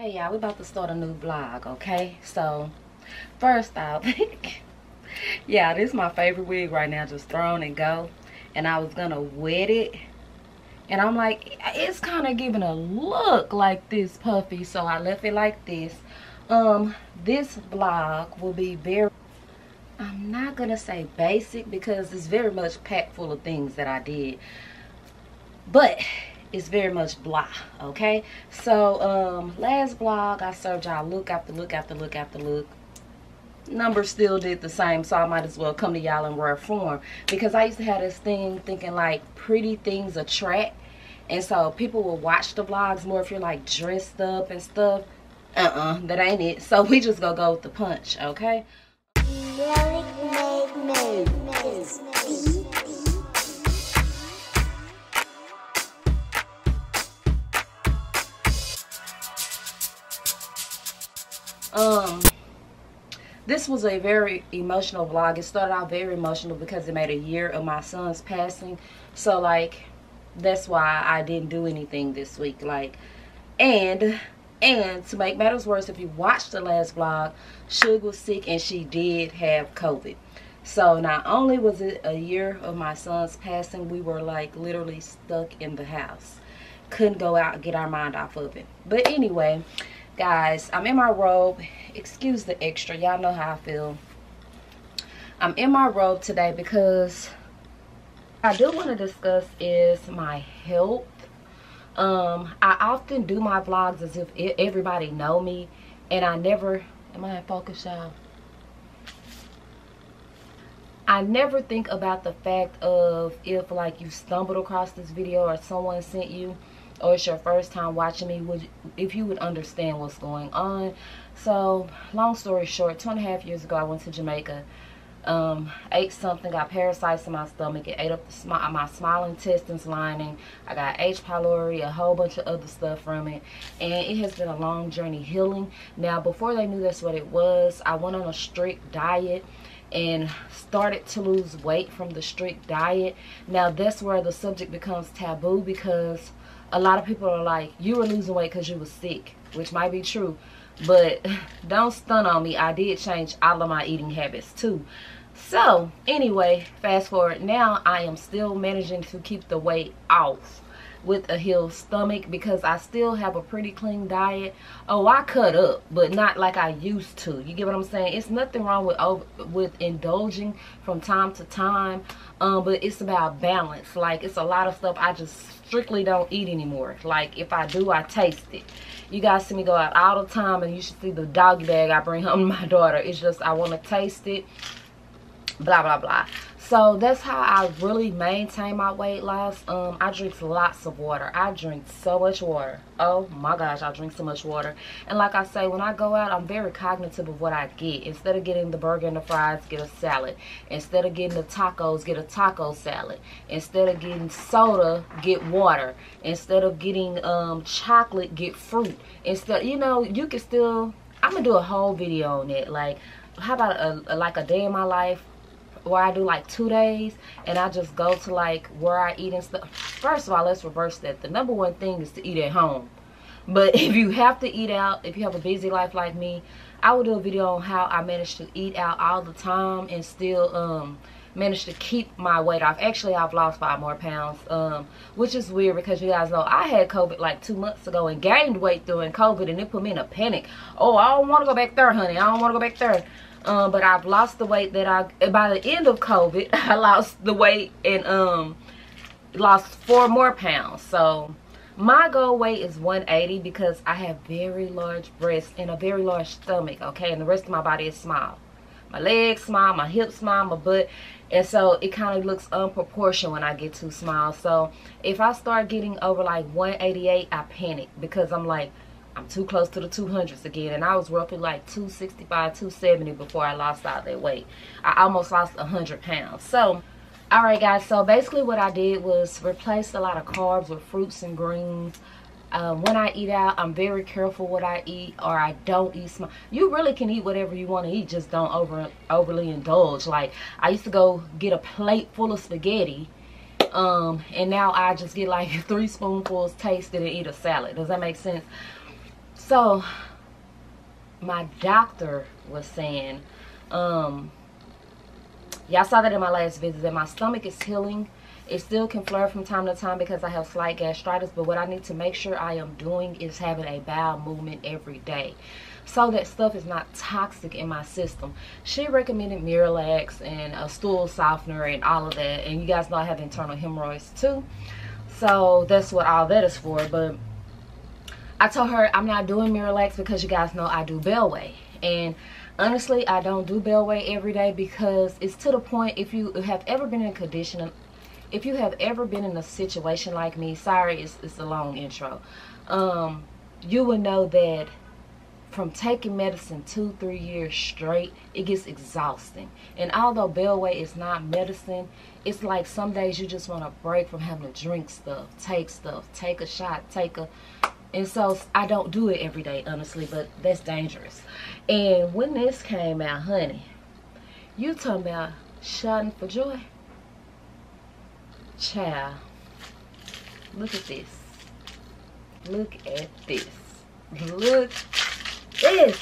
Hey y'all, we about to start a new vlog, okay? So, first off, yeah, this is my favorite wig right now, just thrown and go. And I was gonna wet it. And I'm like, it's kind of giving a look like this puffy, so I left it like this. Um, this vlog will be very, I'm not gonna say basic because it's very much packed full of things that I did. But it's very much blah okay? So um last vlog i served y'all look after look after look after look. Numbers still did the same so i might as well come to y'all in rare form. Because i used to have this thing thinking like pretty things attract. And so people will watch the vlogs more if you're like dressed up and stuff. Uh-uh that ain't it. So we just gonna go with the punch okay um this was a very emotional vlog. It started out very emotional because it made a year of my son's passing. So like that's why i didn't do anything this week like and and to make matters worse if you watched the last vlog Suge was sick and she did have covid. So not only was it a year of my son's passing we were like literally stuck in the house. Couldn't go out and get our mind off of it. But anyway guys i'm in my robe. Excuse the extra y'all know how i feel. I'm in my robe today because i do want to discuss is my health. Um i often do my vlogs as if everybody know me and i never am i in focus y'all? I never think about the fact of if like you stumbled across this video or someone sent you or it's your first time watching me would if you would understand what's going on. So long story short two and a half years ago i went to jamaica. Um, ate something got parasites in my stomach. It ate up the sm my small intestines lining. I got h. pylori a whole bunch of other stuff from it. And it has been a long journey healing. Now before they knew that's what it was i went on a strict diet and started to lose weight from the strict diet. Now that's where the subject becomes taboo because a lot of people are like, you were losing weight because you were sick, which might be true. But don't stun on me. I did change all of my eating habits too. So anyway, fast forward. Now I am still managing to keep the weight off with a healed stomach because I still have a pretty clean diet. Oh, I cut up, but not like I used to. You get what I'm saying? It's nothing wrong with with indulging from time to time, um, but it's about balance. Like it's a lot of stuff I just strictly don't eat anymore. Like if I do, I taste it. You guys see me go out all the time, and you should see the doggy bag I bring home to my daughter. It's just I want to taste it. Blah blah blah so that's how i really maintain my weight loss. Um i drink lots of water. I drink so much water. Oh my gosh i drink so much water. And like i say when i go out i'm very cognitive of what i get. Instead of getting the burger and the fries get a salad. Instead of getting the tacos get a taco salad. Instead of getting soda get water. Instead of getting um chocolate get fruit. Instead you know you can still i'm gonna do a whole video on it. Like how about a, a like a day in my life where I do like two days and I just go to like where I eat and stuff. First of all, let's reverse that. The number one thing is to eat at home. But if you have to eat out, if you have a busy life like me, I will do a video on how I manage to eat out all the time and still um manage to keep my weight off. Actually, I've lost five more pounds, um, which is weird because you guys know I had COVID like two months ago and gained weight during COVID and it put me in a panic. Oh, I don't want to go back there, honey. I don't want to go back there um, but I've lost the weight that I by the end of COVID I lost the weight and um lost four more pounds. So my goal weight is 180 because I have very large breasts and a very large stomach okay? And the rest of my body is small. My legs small my hips small my butt. And so it kind of looks unproportioned when I get too small. So if I start getting over like 188 I panic because I'm like I'm too close to the 200s again. And I was roughly like 265, 270 before I lost all that weight. I almost lost 100 pounds. So, alright guys. So basically what I did was replace a lot of carbs with fruits and greens. Um, when I eat out, I'm very careful what I eat or I don't eat small. You really can eat whatever you want to eat. Just don't over overly indulge. Like, I used to go get a plate full of spaghetti um and now i just get like three spoonfuls tasted and eat a salad does that make sense So my doctor was saying, um, y'all saw that in my last visit that my stomach is healing it still can flare from time to time because I have slight gastritis, but what I need to make sure I am doing is having a bowel movement every day. So that stuff is not toxic in my system. She recommended Miralax and a stool softener and all of that. And you guys know I have internal hemorrhoids too. So that's what all that is for. But I told her I'm not doing Miralax because you guys know I do Bellway. And honestly, I don't do Bellway every day because it's to the point if you have ever been in a condition if you have ever been in a situation like me, sorry, it's, it's a long intro, um, you will know that from taking medicine two, three years straight, it gets exhausting. And although Bellway is not medicine, it's like some days you just want to break from having to drink stuff, take stuff, take a shot, take a... And so I don't do it every day, honestly, but that's dangerous. And when this came out, honey, you talking about shouting for joy? Child, look at this. Look at this. Look this.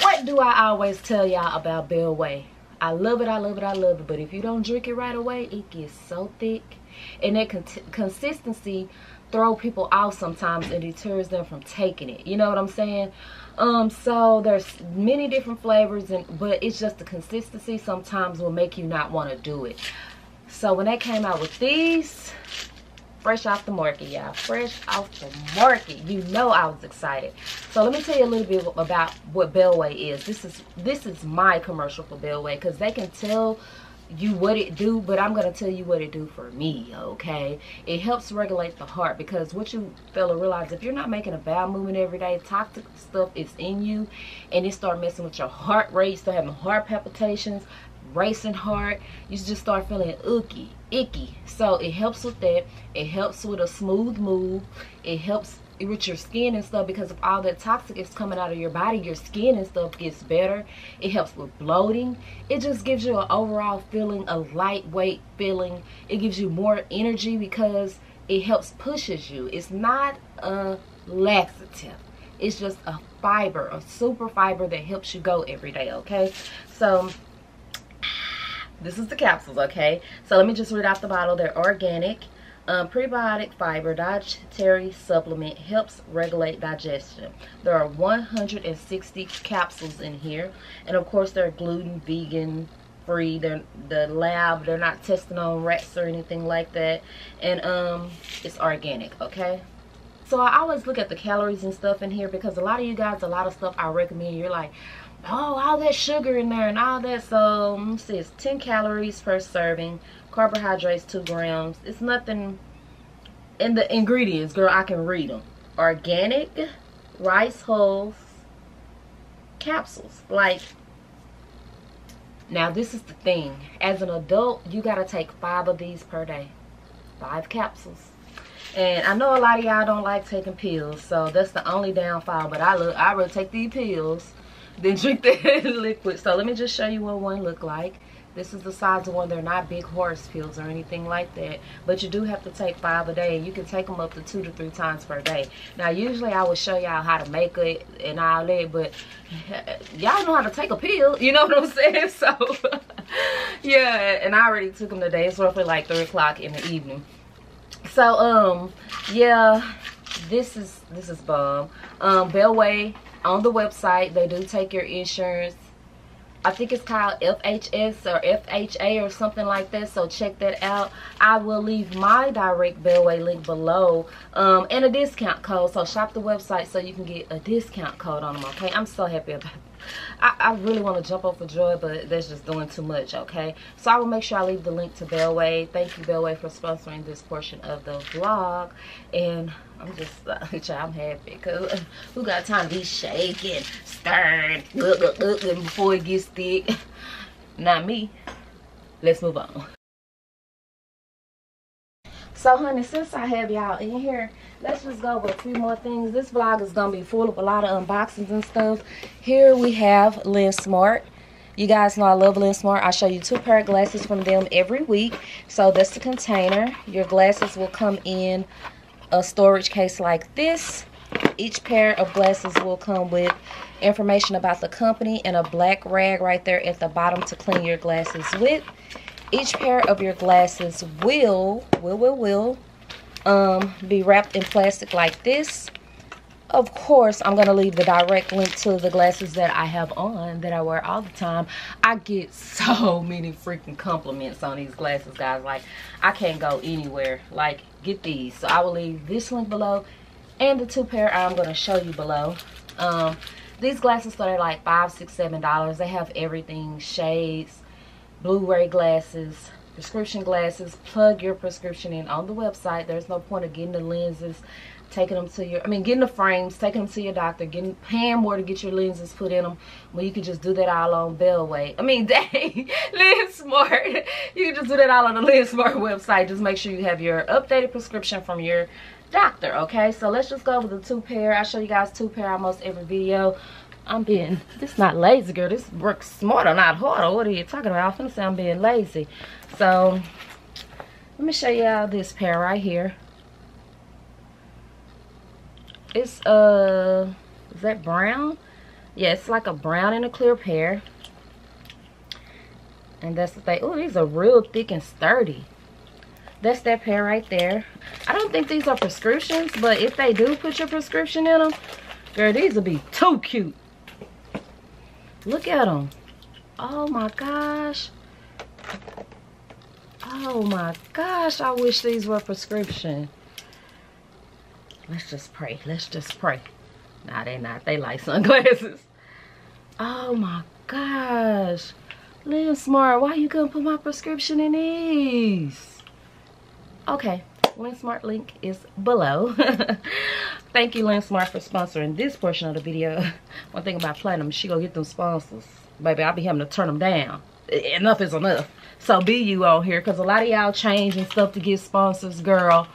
What do I always tell y'all about Bellway? I love it, I love it, I love it. But if you don't drink it right away, it gets so thick. And that con consistency throw people off sometimes and deters them from taking it. You know what I'm saying? Um, so there's many different flavors, and but it's just the consistency sometimes will make you not want to do it. So when they came out with these, fresh off the market, y'all. Fresh off the market. You know I was excited. So let me tell you a little bit about what Bellway is. This is this is my commercial for Bellway because they can tell you what it do but i'm going to tell you what it do for me okay? It helps regulate the heart because what you fail realize if you're not making a bowel movement every day toxic stuff is in you and it start messing with your heart rate start having heart palpitations racing heart you just start feeling icky icky. So it helps with that. It helps with a smooth move. It helps with your skin and stuff because of all that toxic is coming out of your body your skin and stuff gets better. It helps with bloating. It just gives you an overall feeling a lightweight feeling. It gives you more energy because it helps pushes you. It's not a laxative. It's just a fiber a super fiber that helps you go every day okay? So this is the capsules okay? So let me just read off the bottle. They're organic um, prebiotic fiber dietary supplement helps regulate digestion. There are 160 capsules in here and of course they're gluten vegan free. They're the lab they're not testing on rats or anything like that. And um it's organic okay? So i always look at the calories and stuff in here because a lot of you guys a lot of stuff i recommend. You're like oh all that sugar in there and all that. So it's 10 calories per serving carbohydrates 2 grams it's nothing in the ingredients girl i can read them organic rice hulls capsules like now this is the thing as an adult you got to take five of these per day five capsules and I know a lot of y'all don't like taking pills, so that's the only downfall. But I look, I would take these pills then drink the liquid. So let me just show you what one look like. This is the size of one. They're not big horse pills or anything like that. But you do have to take five a day. You can take them up to two to three times per day. Now, usually I will show y'all how to make it and all that. But y'all know how to take a pill. You know what I'm saying? So, yeah. And I already took them today. It's roughly like 3 o'clock in the evening. So, um, yeah. This is, this is bomb. Um, Bellway on the website they do take your insurance I think it's called FHS or FHA or something like that. So check that out. I will leave my direct Bellway link below um, and a discount code. So shop the website so you can get a discount code on them, okay? I'm so happy about I, I really want to jump up for joy, but that's just doing too much, okay? So I will make sure I leave the link to Bellway. Thank you, Bellway, for sponsoring this portion of the vlog. And I'm just, I'm happy because who got time to be shaking, stirring, before it gets thick? Not me. Let's move on. So, honey, since I have y'all in here, let's just go over a few more things. This vlog is going to be full of a lot of unboxings and stuff. Here we have Lensmart. You guys know I love Lensmart. I show you two pair of glasses from them every week. So, that's the container. Your glasses will come in a storage case like this. Each pair of glasses will come with information about the company and a black rag right there at the bottom to clean your glasses with. Each pair of your glasses will, will, will, will um, be wrapped in plastic like this. Of course, I'm going to leave the direct link to the glasses that I have on that I wear all the time. I get so many freaking compliments on these glasses, guys. Like, I can't go anywhere. Like, get these. So I will leave this link below and the two pair I'm going to show you below. Um, these glasses start at like five, six, seven dollars. They have everything, shades, Blu-ray glasses, prescription glasses. Plug your prescription in on the website. There's no point of getting the lenses, taking them to your, I mean, getting the frames, taking them to your doctor, getting paying more to get your lenses put in them when you can just do that all on Bellway. I mean, dang, Lensmart. You can just do that all on the Lensmart website. Just make sure you have your updated prescription from your doctor, okay? So let's just go with the two pair. I show you guys two pair almost every video. I'm being, this not lazy, girl. This works smarter, not harder. What are you talking about? I'm finna say I'm being lazy. So, let me show y'all this pair right here. It's, uh, is that brown? Yeah, it's like a brown and a clear pair. And that's the thing. Oh, these are real thick and sturdy. That's that pair right there. I don't think these are prescriptions, but if they do put your prescription in them, girl, these will be too cute. Look at them. Oh my gosh. Oh my gosh, I wish these were prescription. Let's just pray. Let's just pray. Nah, they not. They like sunglasses. Oh my gosh. Lensmart, why you gonna put my prescription in these? Okay, Lensmart link is below. Thank you, Lensmart, for sponsoring this portion of the video. One thing about Platinum, she gonna get them sponsors. Baby, I'll be having to turn them down. Enough is enough. So be you on here, because a lot of y'all changing stuff to get sponsors, girl.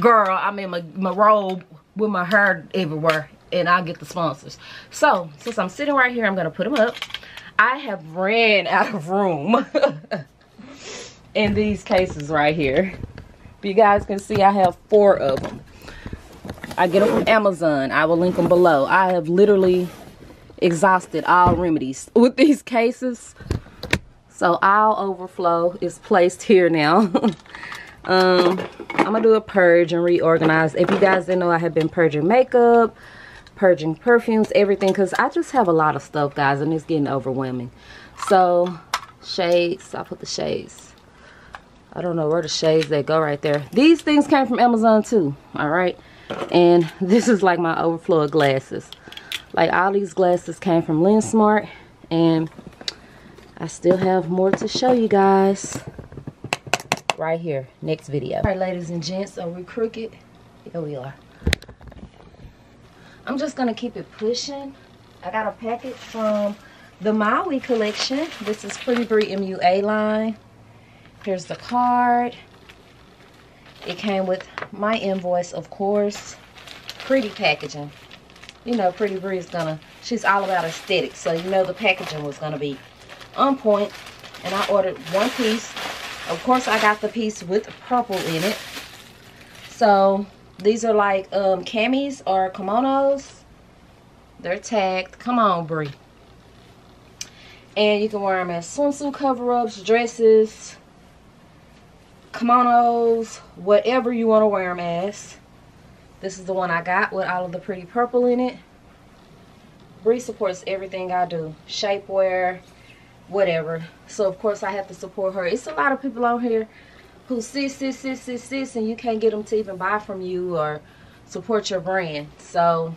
Girl, I'm in my, my robe with my hair everywhere, and I'll get the sponsors. So, since I'm sitting right here, I'm gonna put them up. I have ran out of room in these cases right here. You guys can see I have four of them. I get them from Amazon. I will link them below. I have literally exhausted all remedies with these cases. So all overflow is placed here now. um, I'm to do a purge and reorganize. If you guys didn't know, I have been purging makeup, purging perfumes, everything. Because I just have a lot of stuff, guys, and it's getting overwhelming. So, shades. I put the shades I don't know where the shades they go right there. These things came from Amazon too, all right? And this is like my overflow of glasses. Like all these glasses came from lensmart and I still have more to show you guys right here, next video. All right, ladies and gents, are we crooked? Here we are. I'm just gonna keep it pushing. I got a package from the Mahi collection. This is Pretty Brie MUA line. Here's the card. It came with my invoice, of course. Pretty packaging. You know, Pretty Brie is gonna, she's all about aesthetics. So you know the packaging was gonna be on point. And I ordered one piece. Of course, I got the piece with purple in it. So these are like um, camis or kimonos. They're tagged. Come on, Brie. And you can wear them as swimsuit cover-ups, dresses, kimonos, whatever you want to wear them as. This is the one I got with all of the pretty purple in it. Brie supports everything I do. Shapewear, whatever. So, of course, I have to support her. It's a lot of people out here who sis, sis, sis, sis, sis, and you can't get them to even buy from you or support your brand. So,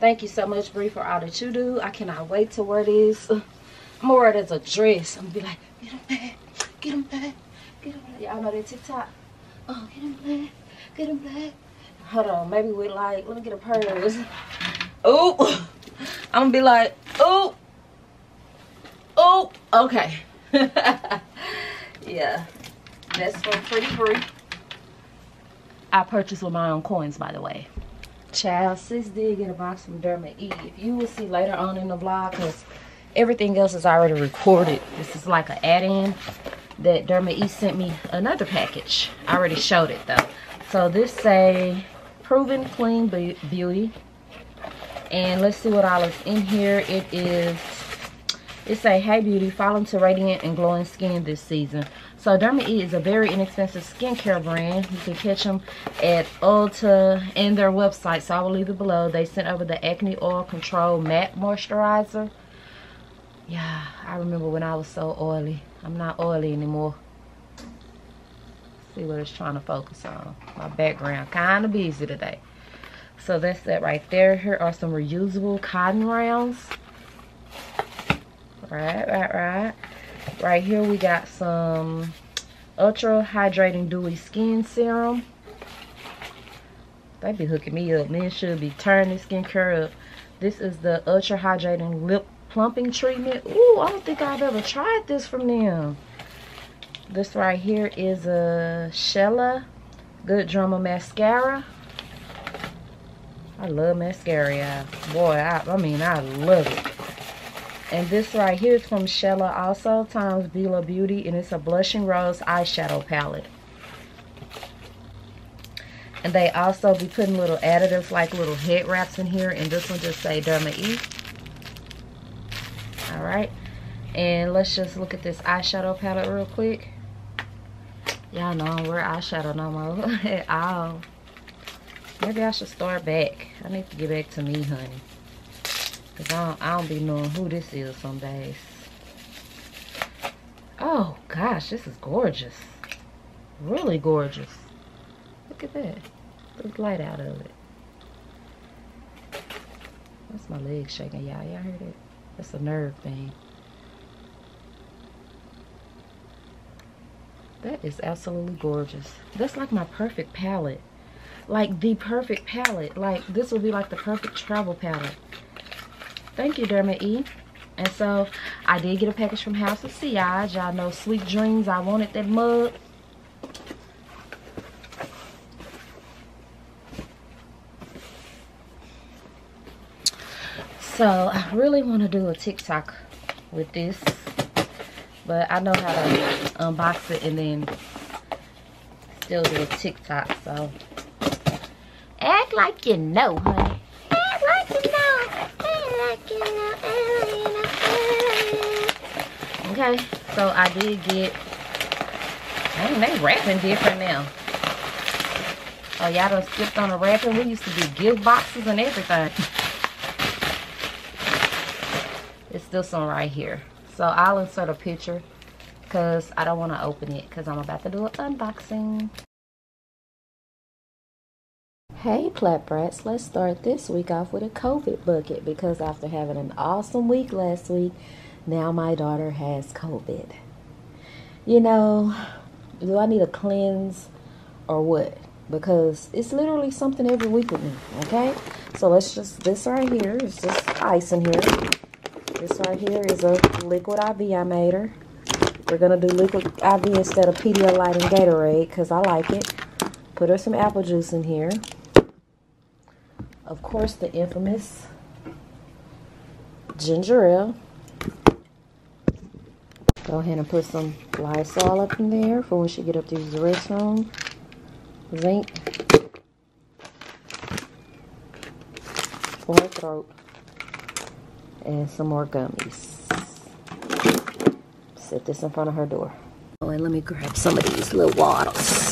thank you so much, Brie, for all that you do. I cannot wait to wear this. I'm to wear it as a dress. I'm to be like, get them back, get them back. Get him black. Y'all know that TikTok. Oh, get him black. Get him black. Hold on. Maybe we like, let me get a purse. Oh, I'm gonna be like, oh, oh, okay. yeah, that's from Pretty Brie. I purchased with my own coins, by the way. Child, sis did get a box from Derma E. If you will see later on in the vlog, because everything else is already recorded. This is like an add-in that Derma E sent me another package. I already showed it though. So this say Proven Clean Beauty. And let's see what all is in here. It is, it's a Hey Beauty, fall into radiant and glowing skin this season. So Derma E is a very inexpensive skincare brand. You can catch them at Ulta and their website. So I will leave it below. They sent over the Acne Oil Control Matte Moisturizer. Yeah, I remember when I was so oily. I'm not oily anymore see what it's trying to focus on my background kind of busy today so that's that right there here are some reusable cotton rounds right right right right here we got some ultra hydrating dewy skin serum they be hooking me up men should be turning skincare up this is the ultra hydrating lip plumping treatment Ooh, i don't think i've ever tried this from them this right here is a Stila Good Drama Mascara. I love mascara. Boy, I, I mean, I love it. And this right here is from Stila also, times Bila Beauty, and it's a Blushing Rose eyeshadow palette. And they also be putting little additives like little head wraps in here, and this one just say Derma E. Alright, and let's just look at this eyeshadow palette real quick. Y'all know I don't wear eyeshadow no more at all. Maybe I should start back. I need to get back to me, honey. Because I don't, I don't be knowing who this is some days. Oh, gosh, this is gorgeous. Really gorgeous. Look at that. There's light out of it. That's my leg shaking, y'all. Y'all heard it? That's a nerve thing. That is absolutely gorgeous. That's like my perfect palette. Like the perfect palette. Like this would be like the perfect travel palette. Thank you, Derma E. And so I did get a package from House of Sillage. Y'all know Sweet Dreams. I wanted that mug. So I really want to do a TikTok with this. But I know how to unbox it and then still do a TikTok. So act like you know, honey. Act like you know. Act like you know. Okay, so I did get. Dang, they wrapping different now. Oh, y'all done skipped on the wrapping. We used to do gift boxes and everything. It's this one right here. So I'll insert a picture because I don't want to open it because I'm about to do an unboxing. Hey Plat Brats, let's start this week off with a COVID bucket because after having an awesome week last week, now my daughter has COVID. You know, do I need a cleanse or what? Because it's literally something every week with me, okay? So let's just, this right here is just ice in here. This right here is a liquid IV I made her. We're going to do liquid IV instead of Pedialyte and Gatorade because I like it. Put her some apple juice in here. Of course, the infamous ginger ale. Go ahead and put some Lysol up in there for when she get up to use the restroom. Zinc. For her throat. And some more gummies set this in front of her door. Oh, and let me grab some of these little waddles.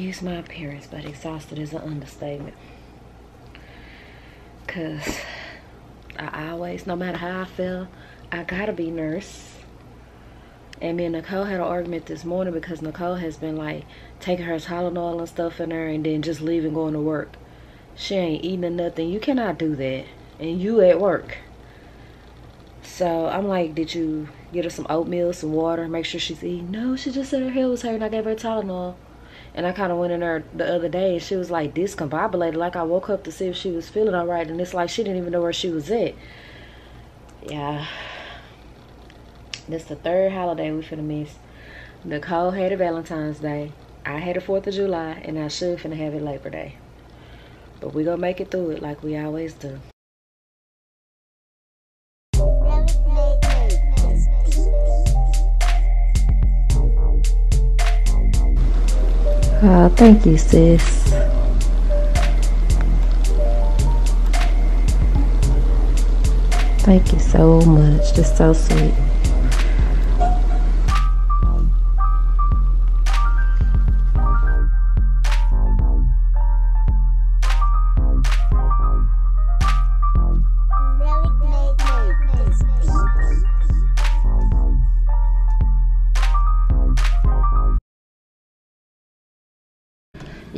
Excuse my appearance, but exhausted is an understatement. Because I always, no matter how I feel, I gotta be nurse. And me and Nicole had an argument this morning because Nicole has been like taking her Tylenol and stuff in her and then just leaving going to work. She ain't eating nothing. You cannot do that. And you at work. So I'm like, did you get her some oatmeal, some water, make sure she's eating? No, she just said her head was hurting. I gave her Tylenol. And I kind of went in there the other day and she was like discombobulated. Like I woke up to see if she was feeling all right. And it's like she didn't even know where she was at. Yeah. This the third holiday we finna miss. Nicole had a Valentine's Day. I had a 4th of July. And I should finna have it Labor Day. But we gonna make it through it like we always do. Oh, thank you, sis. Thank you so much. Just so sweet.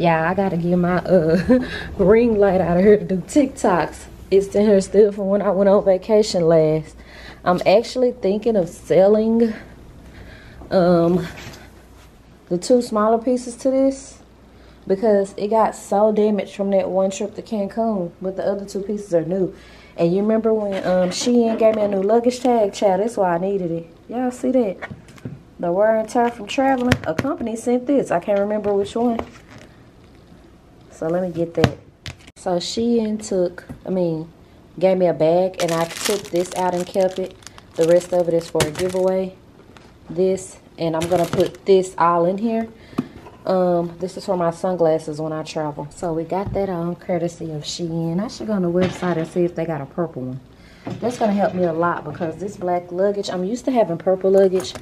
Yeah, I gotta get my uh ring light out of here to do TikToks. It's in here still from when I went on vacation last. I'm actually thinking of selling um the two smaller pieces to this because it got so damaged from that one trip to Cancun, but the other two pieces are new. And you remember when um Shein gave me a new luggage tag, child, that's why I needed it. Y'all see that? The wear and tear from traveling. A company sent this. I can't remember which one. So let me get that. So Shein took, I mean, gave me a bag and I took this out and kept it. The rest of it is for a giveaway. This, and I'm going to put this all in here. Um, this is for my sunglasses when I travel. So we got that on courtesy of Shein. I should go on the website and see if they got a purple one. That's going to help me a lot because this black luggage, I'm used to having purple luggage.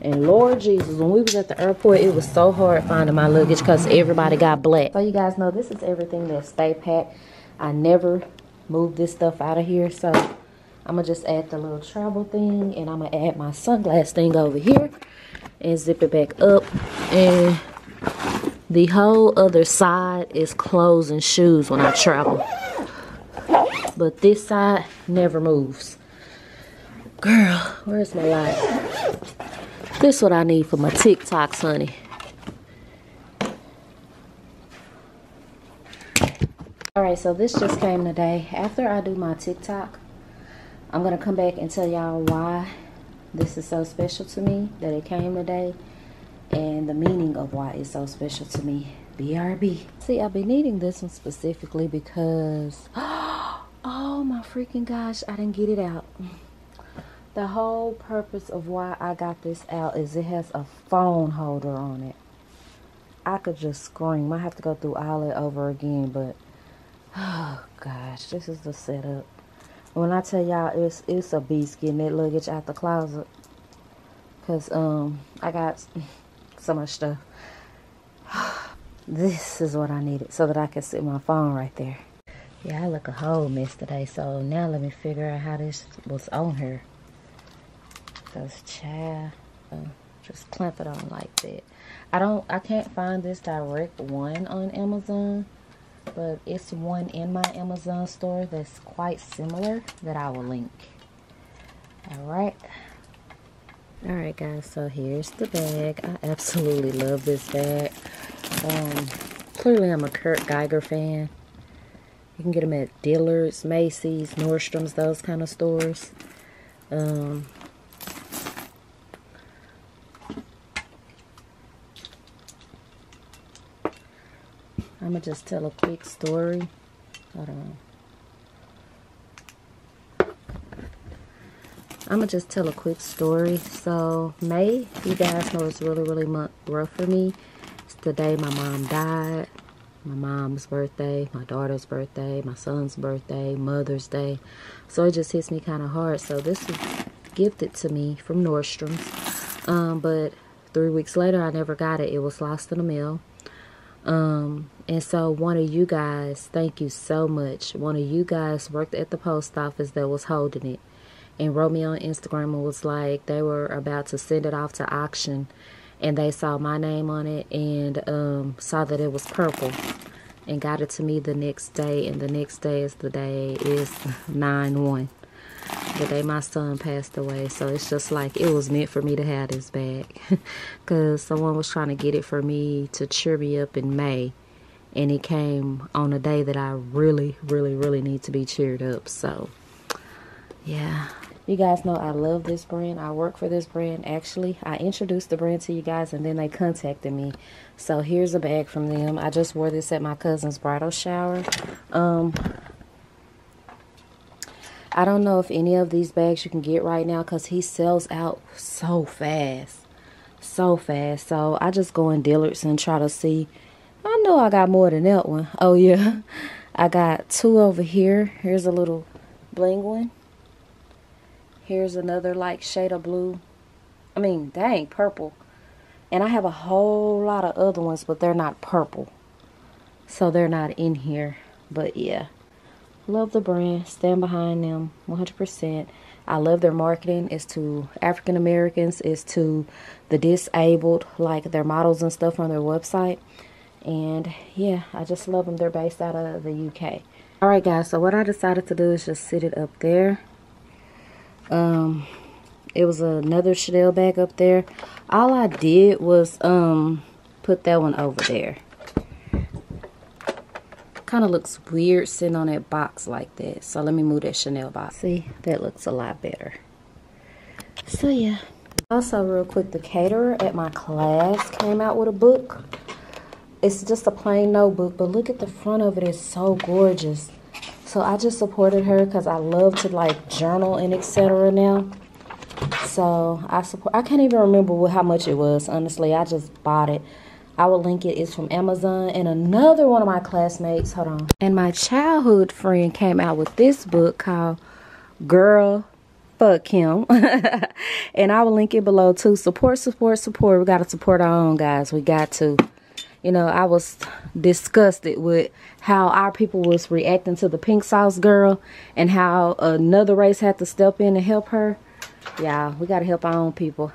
And Lord Jesus, when we was at the airport, it was so hard finding my luggage because everybody got black. So you guys know this is everything that stay packed. I never move this stuff out of here. So I'm going to just add the little travel thing. And I'm going to add my sunglass thing over here. And zip it back up. And the whole other side is clothes and shoes when I travel. But this side never moves. Girl, where's my light? This what I need for my TikToks, honey. Alright, so this just came today. After I do my TikTok, I'm going to come back and tell y'all why this is so special to me, that it came today, and the meaning of why it's so special to me. BRB. See, I've been needing this one specifically because... Oh my freaking gosh, I didn't get it out. The whole purpose of why I got this out is it has a phone holder on it. I could just scream. I have to go through all it over again, but oh gosh, this is the setup. When I tell y'all it's it's a beast getting that luggage out the closet. Cause um I got so much stuff. this is what I needed so that I can sit my phone right there. Yeah, I look a whole mess today. So now let me figure out how this was on her. Cause child, uh, just clamp it on like that. I don't, I can't find this direct one on Amazon, but it's one in my Amazon store that's quite similar that I will link. All right. All right, guys. So here's the bag. I absolutely love this bag. Um, clearly, I'm a Kurt Geiger fan. You can get them at Dillard's, Macy's, Nordstrom's, those kind of stores. Um, I'm going to just tell a quick story. Hold on. I'm going to just tell a quick story. So, May, you guys know it's really, really rough for me. It's the day my mom died my mom's birthday, my daughter's birthday, my son's birthday, Mother's Day. So it just hits me kind of hard. So this was gifted to me from Nordstrom's. Um, but three weeks later, I never got it. It was lost in the mail. Um, and so one of you guys, thank you so much. One of you guys worked at the post office that was holding it and wrote me on Instagram and was like they were about to send it off to auction and they saw my name on it and um, saw that it was purple and got it to me the next day and the next day is the day is 9-1 the day my son passed away. So it's just like it was meant for me to have this bag because someone was trying to get it for me to cheer me up in May and it came on a day that I really really really need to be cheered up. So yeah you guys know I love this brand. I work for this brand. Actually, I introduced the brand to you guys and then they contacted me. So here's a bag from them. I just wore this at my cousin's bridal shower. Um, I don't know if any of these bags you can get right now because he sells out so fast. so fast. So I just go in Dillard's and try to see. I know I got more than that one. Oh yeah. I got two over here. Here's a little bling one. Here's another like shade of blue. I mean, dang, purple. And I have a whole lot of other ones, but they're not purple. So they're not in here. But yeah, love the brand. Stand behind them 100%. I love their marketing. It's to African Americans. It's to the disabled, like their models and stuff on their website. And yeah, I just love them. They're based out of the UK. Alright guys, so what I decided to do is just sit it up there. Um, it was another Chanel bag up there. All I did was um put that one over there. Kind of looks weird sitting on that box like that. So let me move that Chanel box. See, that looks a lot better. So yeah. Also real quick, the caterer at my class came out with a book. It's just a plain notebook, but look at the front of it. It's so gorgeous. So I just supported her because I love to like journal and etc. now. So I support. I can't even remember how much it was. Honestly, I just bought it. I will link it. It's from Amazon. And another one of my classmates, hold on. And my childhood friend came out with this book called Girl Fuck Him. and I will link it below too. Support, support, support. We got to support our own guys. We got to. You know, I was disgusted with how our people was reacting to the pink sauce girl and how another race had to step in and help her. Yeah, we got to help our own people.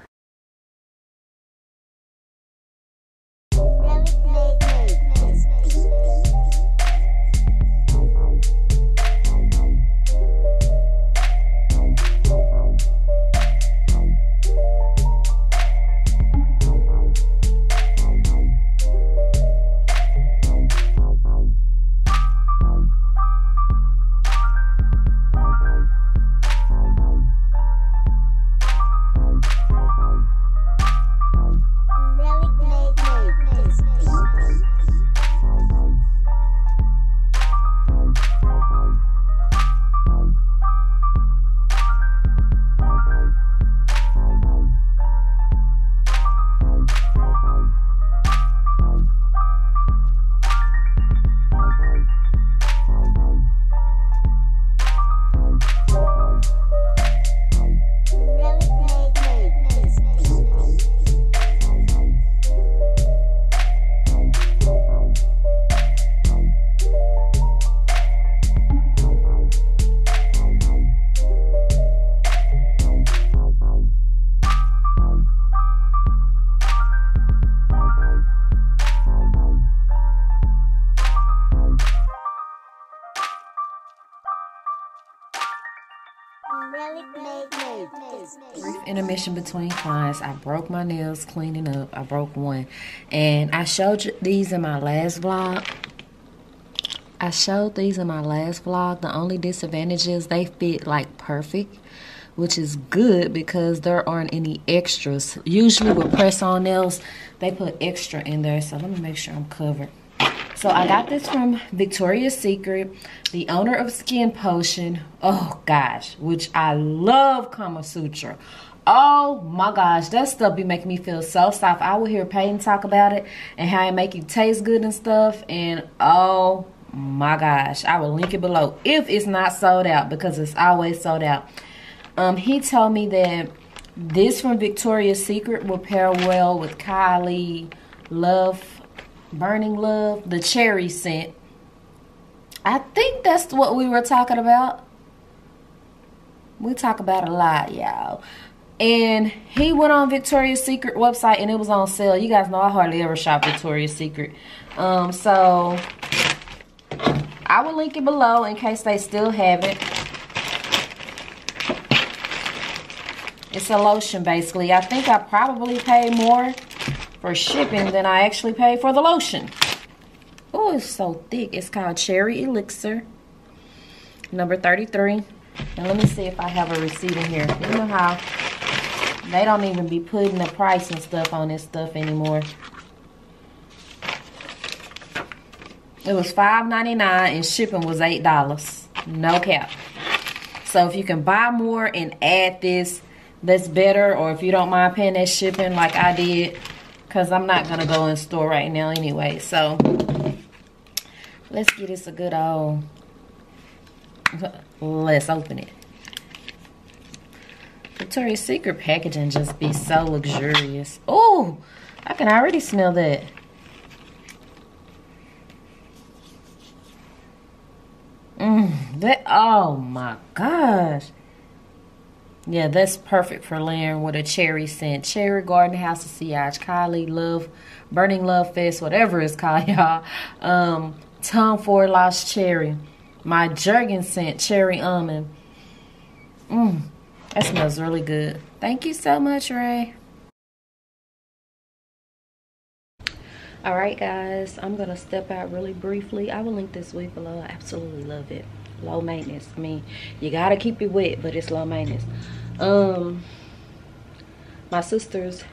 Clients. I broke my nails cleaning up. I broke one. And I showed you these in my last vlog. I showed these in my last vlog. The only disadvantage is they fit like perfect, which is good because there aren't any extras. Usually with press-on nails, they put extra in there. So let me make sure I'm covered. So I got this from Victoria's Secret, the owner of Skin Potion. Oh gosh, which I love Kama Sutra. Oh my gosh, that stuff be making me feel so soft. I will hear Peyton talk about it and how it make you taste good and stuff. And oh my gosh, I will link it below if it's not sold out because it's always sold out. Um, he told me that this from Victoria's Secret will pair well with Kylie Love Burning Love, the cherry scent. I think that's what we were talking about. We talk about a lot, y'all. And he went on Victoria's Secret website and it was on sale. You guys know I hardly ever shop Victoria's Secret. Um, so I will link it below in case they still have it. It's a lotion basically. I think I probably paid more for shipping than I actually paid for the lotion. Oh, it's so thick. It's called Cherry Elixir, number 33. And let me see if I have a receipt in here. You know how they don't even be putting the price and stuff on this stuff anymore. It was $5.99 and shipping was $8. No cap. So if you can buy more and add this, that's better or if you don't mind paying that shipping like I did because I'm not going to go in store right now anyway. So let's get this a good old, let's open it. Victoria's Secret packaging just be so luxurious. Oh, I can already smell that. Mmm, that, oh my gosh. Yeah, that's perfect for layering with a cherry scent. Cherry Garden House of Sillage, Kylie Love, Burning Love Fest, whatever it's called, y'all. Um, Tom Ford Lost Cherry. My Jergen scent, Cherry Almond. Mmm, that smells really good. Thank you so much, Ray. all right guys i'm gonna step out really briefly. I will link this week below. I absolutely love it. Low maintenance. I mean you gotta keep it wet but it's low maintenance. Um my sister's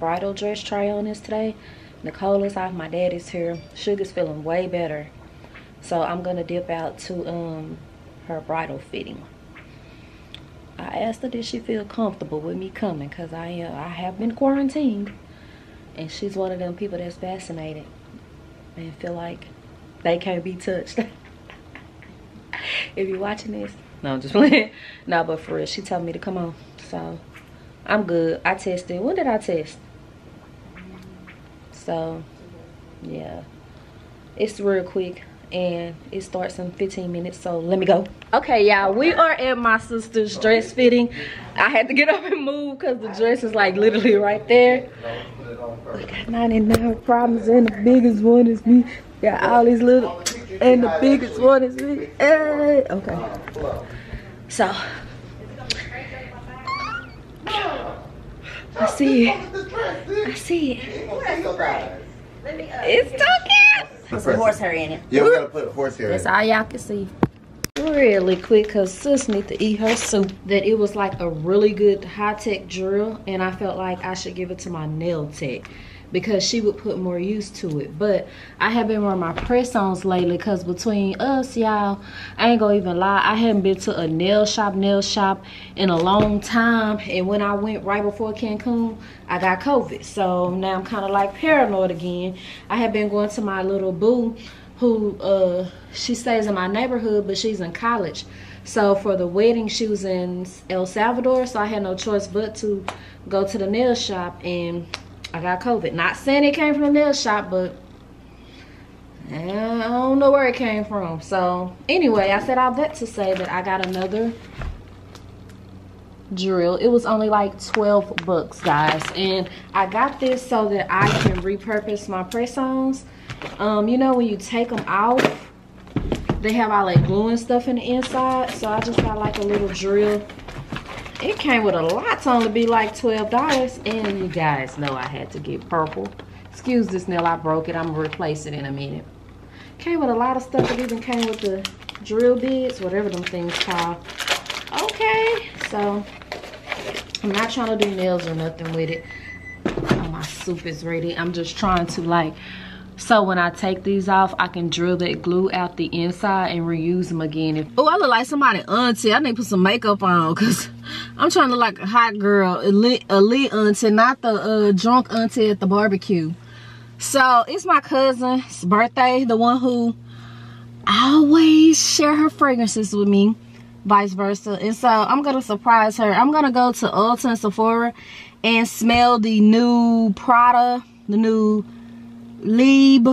bridal dress try on is today. Nicole is off. My dad is here. Sugar's feeling way better. So i'm gonna dip out to um her bridal fitting i asked her did she feel comfortable with me coming because i uh, i have been quarantined and she's one of them people that's fascinated and feel like they can't be touched. if you're watching this, no, I'm just playing. no, but for real, she told me to come on. So I'm good. I tested. When did I test? So yeah, it's real quick and it starts in 15 minutes so let me go okay y'all we are at my sister's dress fitting i had to get up and move because the dress is like literally right there we got 99 problems and the biggest one is me got all these little and the biggest one is me hey. okay so I see it. I see it. It's talking. Put some horsehair in it. Yeah, we gotta put a horsehair in. That's all y'all can see. Really quick, cause sis need to eat her soup. That it was like a really good high-tech drill, and I felt like I should give it to my nail tech because she would put more use to it. But I have been wearing my press-ons lately because between us, y'all, I ain't gonna even lie. I haven't been to a nail shop, nail shop in a long time. And when I went right before Cancun, I got COVID. So now I'm kind of like paranoid again. I have been going to my little boo who uh, she stays in my neighborhood, but she's in college. So for the wedding, she was in El Salvador, so I had no choice but to go to the nail shop and I got COVID. Not saying it came from the nail shop, but I don't know where it came from. So anyway, I said all that to say that I got another drill. It was only like 12 bucks, guys. And I got this so that I can repurpose my press-ons. Um, you know when you take them off, they have all like glue and stuff in the inside. So I just got like a little drill it came with a lot to only be like $12. And you guys know I had to get purple. Excuse this nail, I broke it. I'm gonna replace it in a minute. Came with a lot of stuff. It even came with the drill bits, whatever them things called. Okay, so I'm not trying to do nails or nothing with it. Oh, my soup is ready. I'm just trying to like so when I take these off, I can drill that glue out the inside and reuse them again. Oh, I look like somebody auntie. I need to put some makeup on because I'm trying to look like a hot girl, elite, elite auntie, not the uh, drunk auntie at the barbecue. So it's my cousin's birthday, the one who always share her fragrances with me, vice versa. And so I'm going to surprise her. I'm going to go to Ulta and Sephora and smell the new Prada, the new Lieb.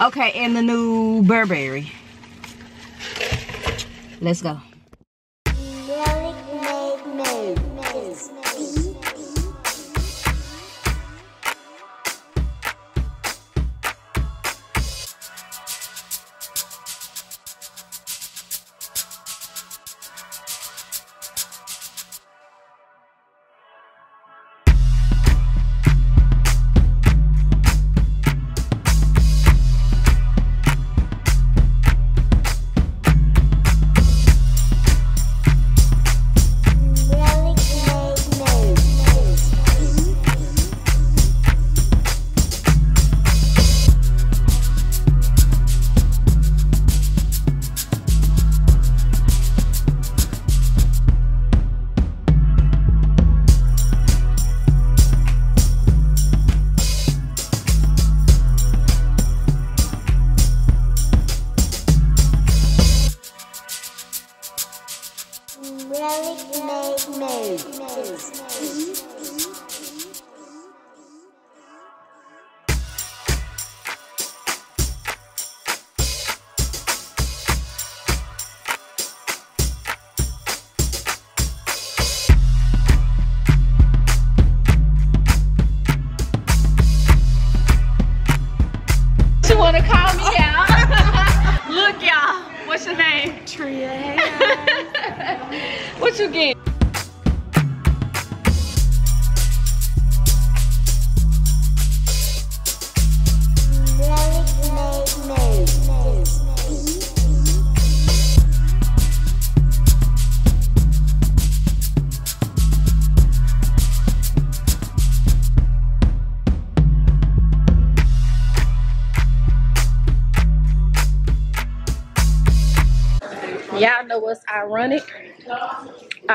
Okay, and the new Burberry. Let's go.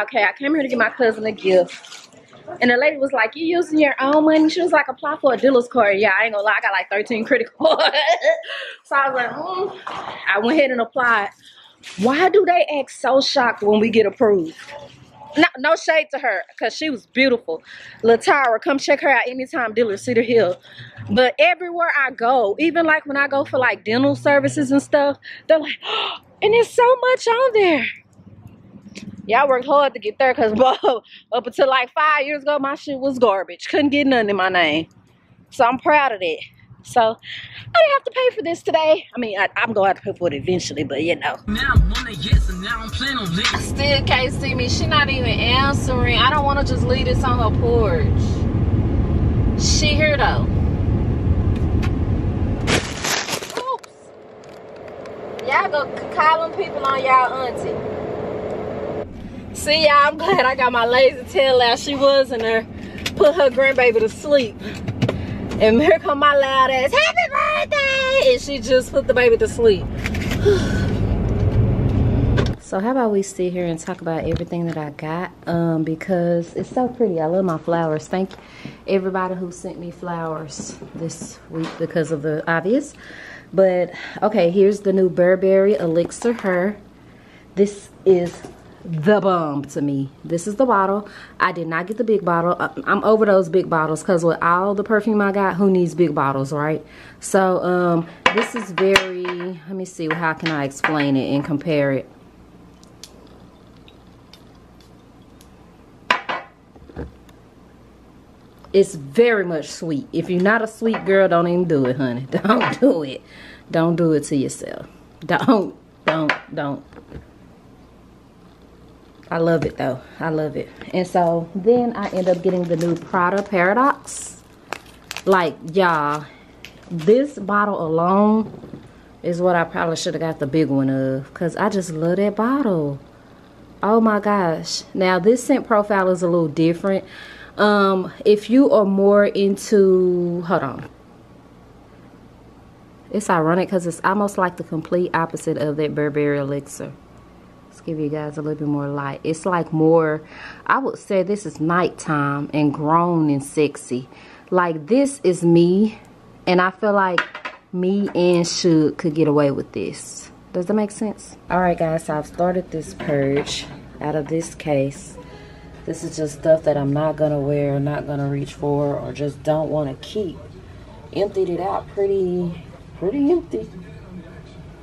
Okay, I came here to get my cousin a gift. And the lady was like, you using your own money? She was like, apply for a Dillard's card. Yeah, I ain't gonna lie, I got like 13 credit cards. so I was like, mm. I went ahead and applied. Why do they act so shocked when we get approved? No, no shade to her, because she was beautiful. Latara, come check her out anytime dealer Cedar Hill. But everywhere I go, even like when I go for like dental services and stuff, they're like, oh, and there's so much on there. Y'all worked hard to get there because up until like five years ago, my shit was garbage. Couldn't get nothing in my name. So I'm proud of that. So I didn't have to pay for this today. I mean, I, am going to have to pay for it eventually, but you know. Now I yes, and now I'm planning on this. I still can't see me. She not even answering. I don't want to just leave this on her porch. She here though. Y'all go call them people on y'all auntie. See y'all, I'm glad I got my lazy tail out. She was in there. Put her grandbaby to sleep. And here come my loud ass, happy birthday! And she just put the baby to sleep. so how about we sit here and talk about everything that I got? Um, because it's so pretty. I love my flowers. Thank everybody who sent me flowers this week because of the obvious. But, okay, here's the new Burberry Elixir Her. This is the bomb to me. This is the bottle. I did not get the big bottle. Uh, I'm over those big bottles because with all the perfume I got, who needs big bottles, right? So, um, this is very, let me see, how can I explain it and compare it? it's very much sweet. If you're not a sweet girl, don't even do it, honey. Don't do it. Don't do it to yourself. Don't, don't, don't. I love it though. I love it. And so then I end up getting the new Prada Paradoxe. Like, y'all, this bottle alone is what I probably should have got the big one of. Because I just love that bottle. Oh my gosh. Now, this scent profile is a little different. Um, if you are more into, hold on. It's ironic because it's almost like the complete opposite of that Burberry Elixir. Let's give you guys a little bit more light. It's like more, I would say this is nighttime and grown and sexy. Like this is me and I feel like me and Suge could get away with this. Does that make sense? Alright guys, so I've started this purge out of this case. This is just stuff that I'm not to wear, not to reach for, or just don't want to keep. Emptied it out pretty, pretty empty.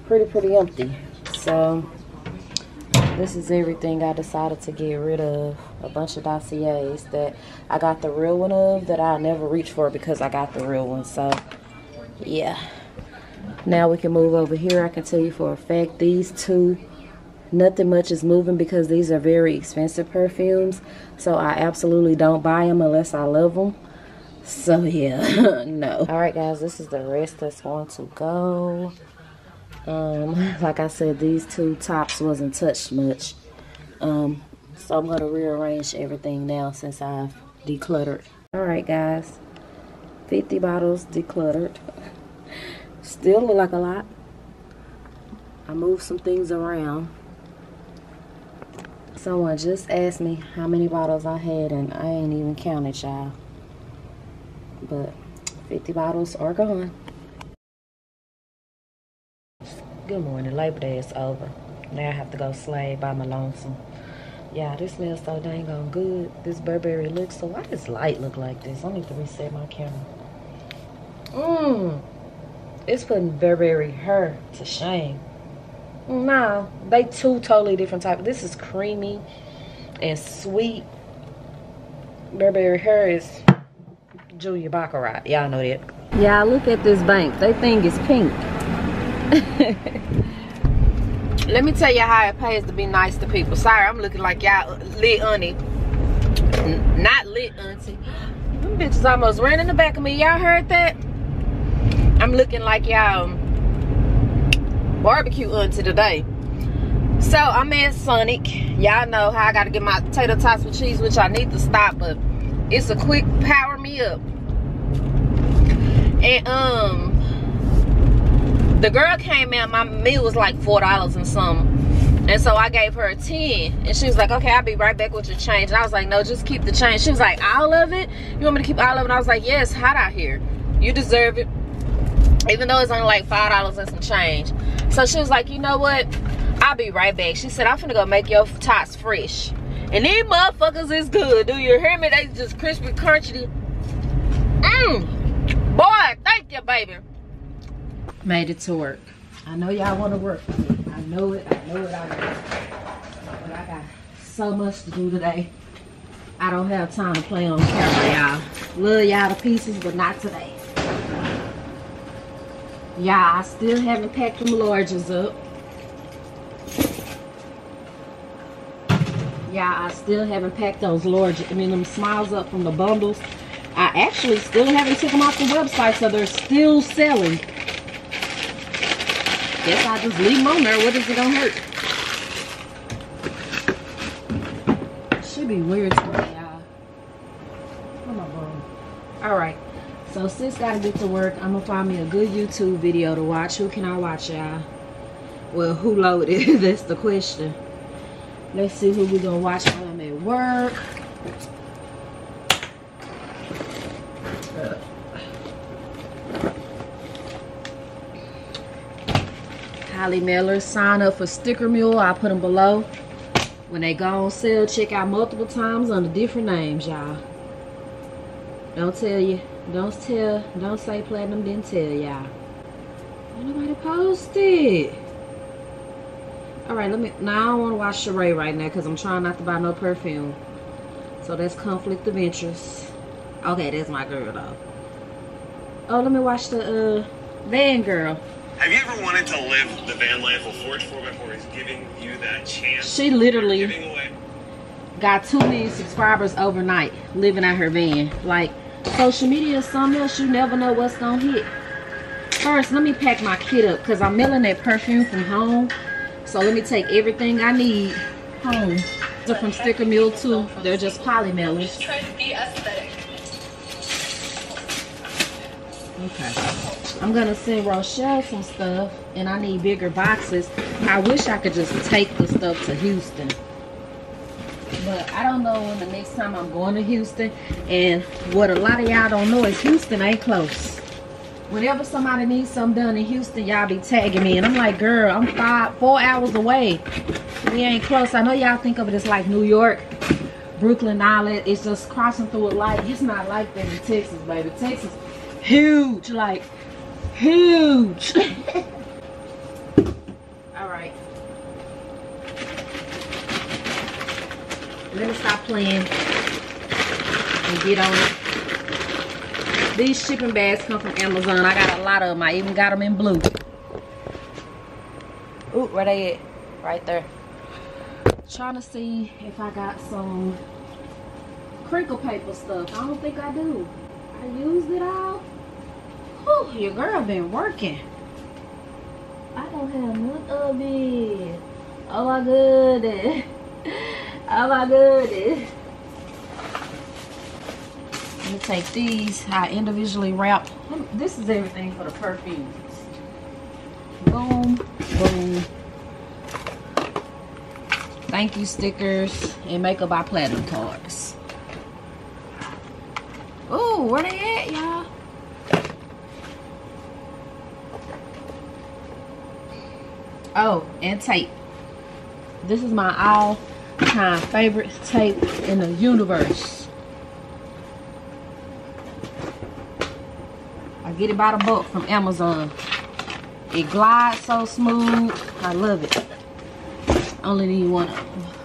Pretty, pretty empty. So, this is everything I decided to get rid of. A bunch of dossiers that I got the real one of that I never reached for because I got the real one. So, yeah. Now we can move over here. I can tell you for a fact these two nothing much is moving because these are very expensive perfumes so I absolutely don't buy them unless I love them so yeah no all right guys this is the rest that's going to go um like I said these two tops wasn't touched much. Um so I'm going to rearrange everything now since I've decluttered. All right guys. 50 bottles decluttered. Still look like a lot. I moved some things around. Someone just asked me how many bottles I had and I ain't even counted y'all. But 50 bottles are gone. Good morning. Labor Day is over. Now I have to go slave by my lonesome. Yeah, this smells so dang on good. This Burberry looks so why does light look like this? I need to reset my camera. Mmm. It's putting Burberry her to shame. Nah, they two totally different type. This is creamy and sweet. Burberry Her is Julia Baccarat. Y'all know that. Yeah, look at this bank. They think it's pink. Let me tell you how it pays to be nice to people. Sorry, I'm looking like y'all lit auntie. Not lit auntie. Them bitches almost ran in the back of me. Y'all heard that? I'm looking like y'all barbecue auntie today. So I'm at Sonic. Y'all know how I gotta get my potato tots with cheese, which I need to stop, but it's a quick power me up. And um the girl came in, my meal was like four dollars and some. And so I gave her a 10. And she was like, okay, I'll be right back with your change. And I was like, no, just keep the change. She was like, all of it? You want me to keep all of it? And I was like, yeah, it's hot out here. You deserve it. Even though it's only like $5 and some change. So she was like, you know what? I'll be right back. She said, I'm finna go make your tots fresh. And these motherfuckers is good. Do you hear me? They just crispy, crunchy. Mmm. Boy, thank you, baby made it to work. I know y'all want to work for me. I know it. I know it. I know it. But I got so much to do today. I don't have time to play on camera, y'all. Love y'all to pieces, but not today. Y'all, I still haven't packed them larges up. Yeah, I still haven't packed those large, I mean them smiles up from the bundles. I actually still haven't took them off the website, so they're still selling. Guess I'll just leave them on there. What is it gonna hurt? Should be weird today, y'all. Come on, bro. Alright. So sis gotta get to work. I'm gonna find me a good YouTube video to watch. Who can I watch, y'all? Well, who loaded? That's the question. Let's see who we gonna watch while I'm at work. Holly Miller. Sign up for Sticker Mule. I'll put them below. When they go on sale, check out multiple times under different names, y'all. Don't tell you. Don't tell. Don't say Platinum didn't tell y'all. Nobody posted. Alright, let me. Now, I don't want to watch Sheree right now because I'm trying not to buy no perfume. So that's conflict of interest. Okay, that's my girl, though. Oh, let me watch the uh, Van Girl. Have you ever wanted to live the van life? Well, Forge 4x4 is giving you that chance. She literally got 2 million subscribers overnight living at her van. Like, social media is something else. You never know what's going to hit. First, let me pack my kit up because I'm mailing that perfume from home. So let me take everything I need home. They're from Sticker Mule too. They're just poly mailers. Okay. I'm gonna send Rochelle some stuff and I need bigger boxes. I wish I could just take the stuff to Houston. But I don't know when the next time I'm going to Houston. And what a lot of y'all don't know is Houston ain't close. Whenever somebody needs something done in Houston, y'all be tagging me. And I'm like, girl, I'm five, four hours away. We ain't close. I know y'all think of it as like New York, Brooklyn, that. It's just crossing through a light. It's not like that in Texas, baby. Texas, huge. Like, huge. All right. Let me stop playing and get on it. These shipping bags come from Amazon. I got a lot of them. I even got them in blue. Ooh, where they at? Right there. Trying to see if I got some crinkle paper stuff. I don't think I do. I used it all. Whew, your girl been working. I don't have none of it. Oh my goodness. Oh my goodness. Let me take these. I individually wrap. This is everything for the perfumes. Boom, boom. Thank you stickers and makeup by platinum cards. Oh, where they at, y'all? Oh, and tape. This is my all-time favorite tape in the universe. I get it by the book from Amazon. It glides so smooth. I love it. Only need one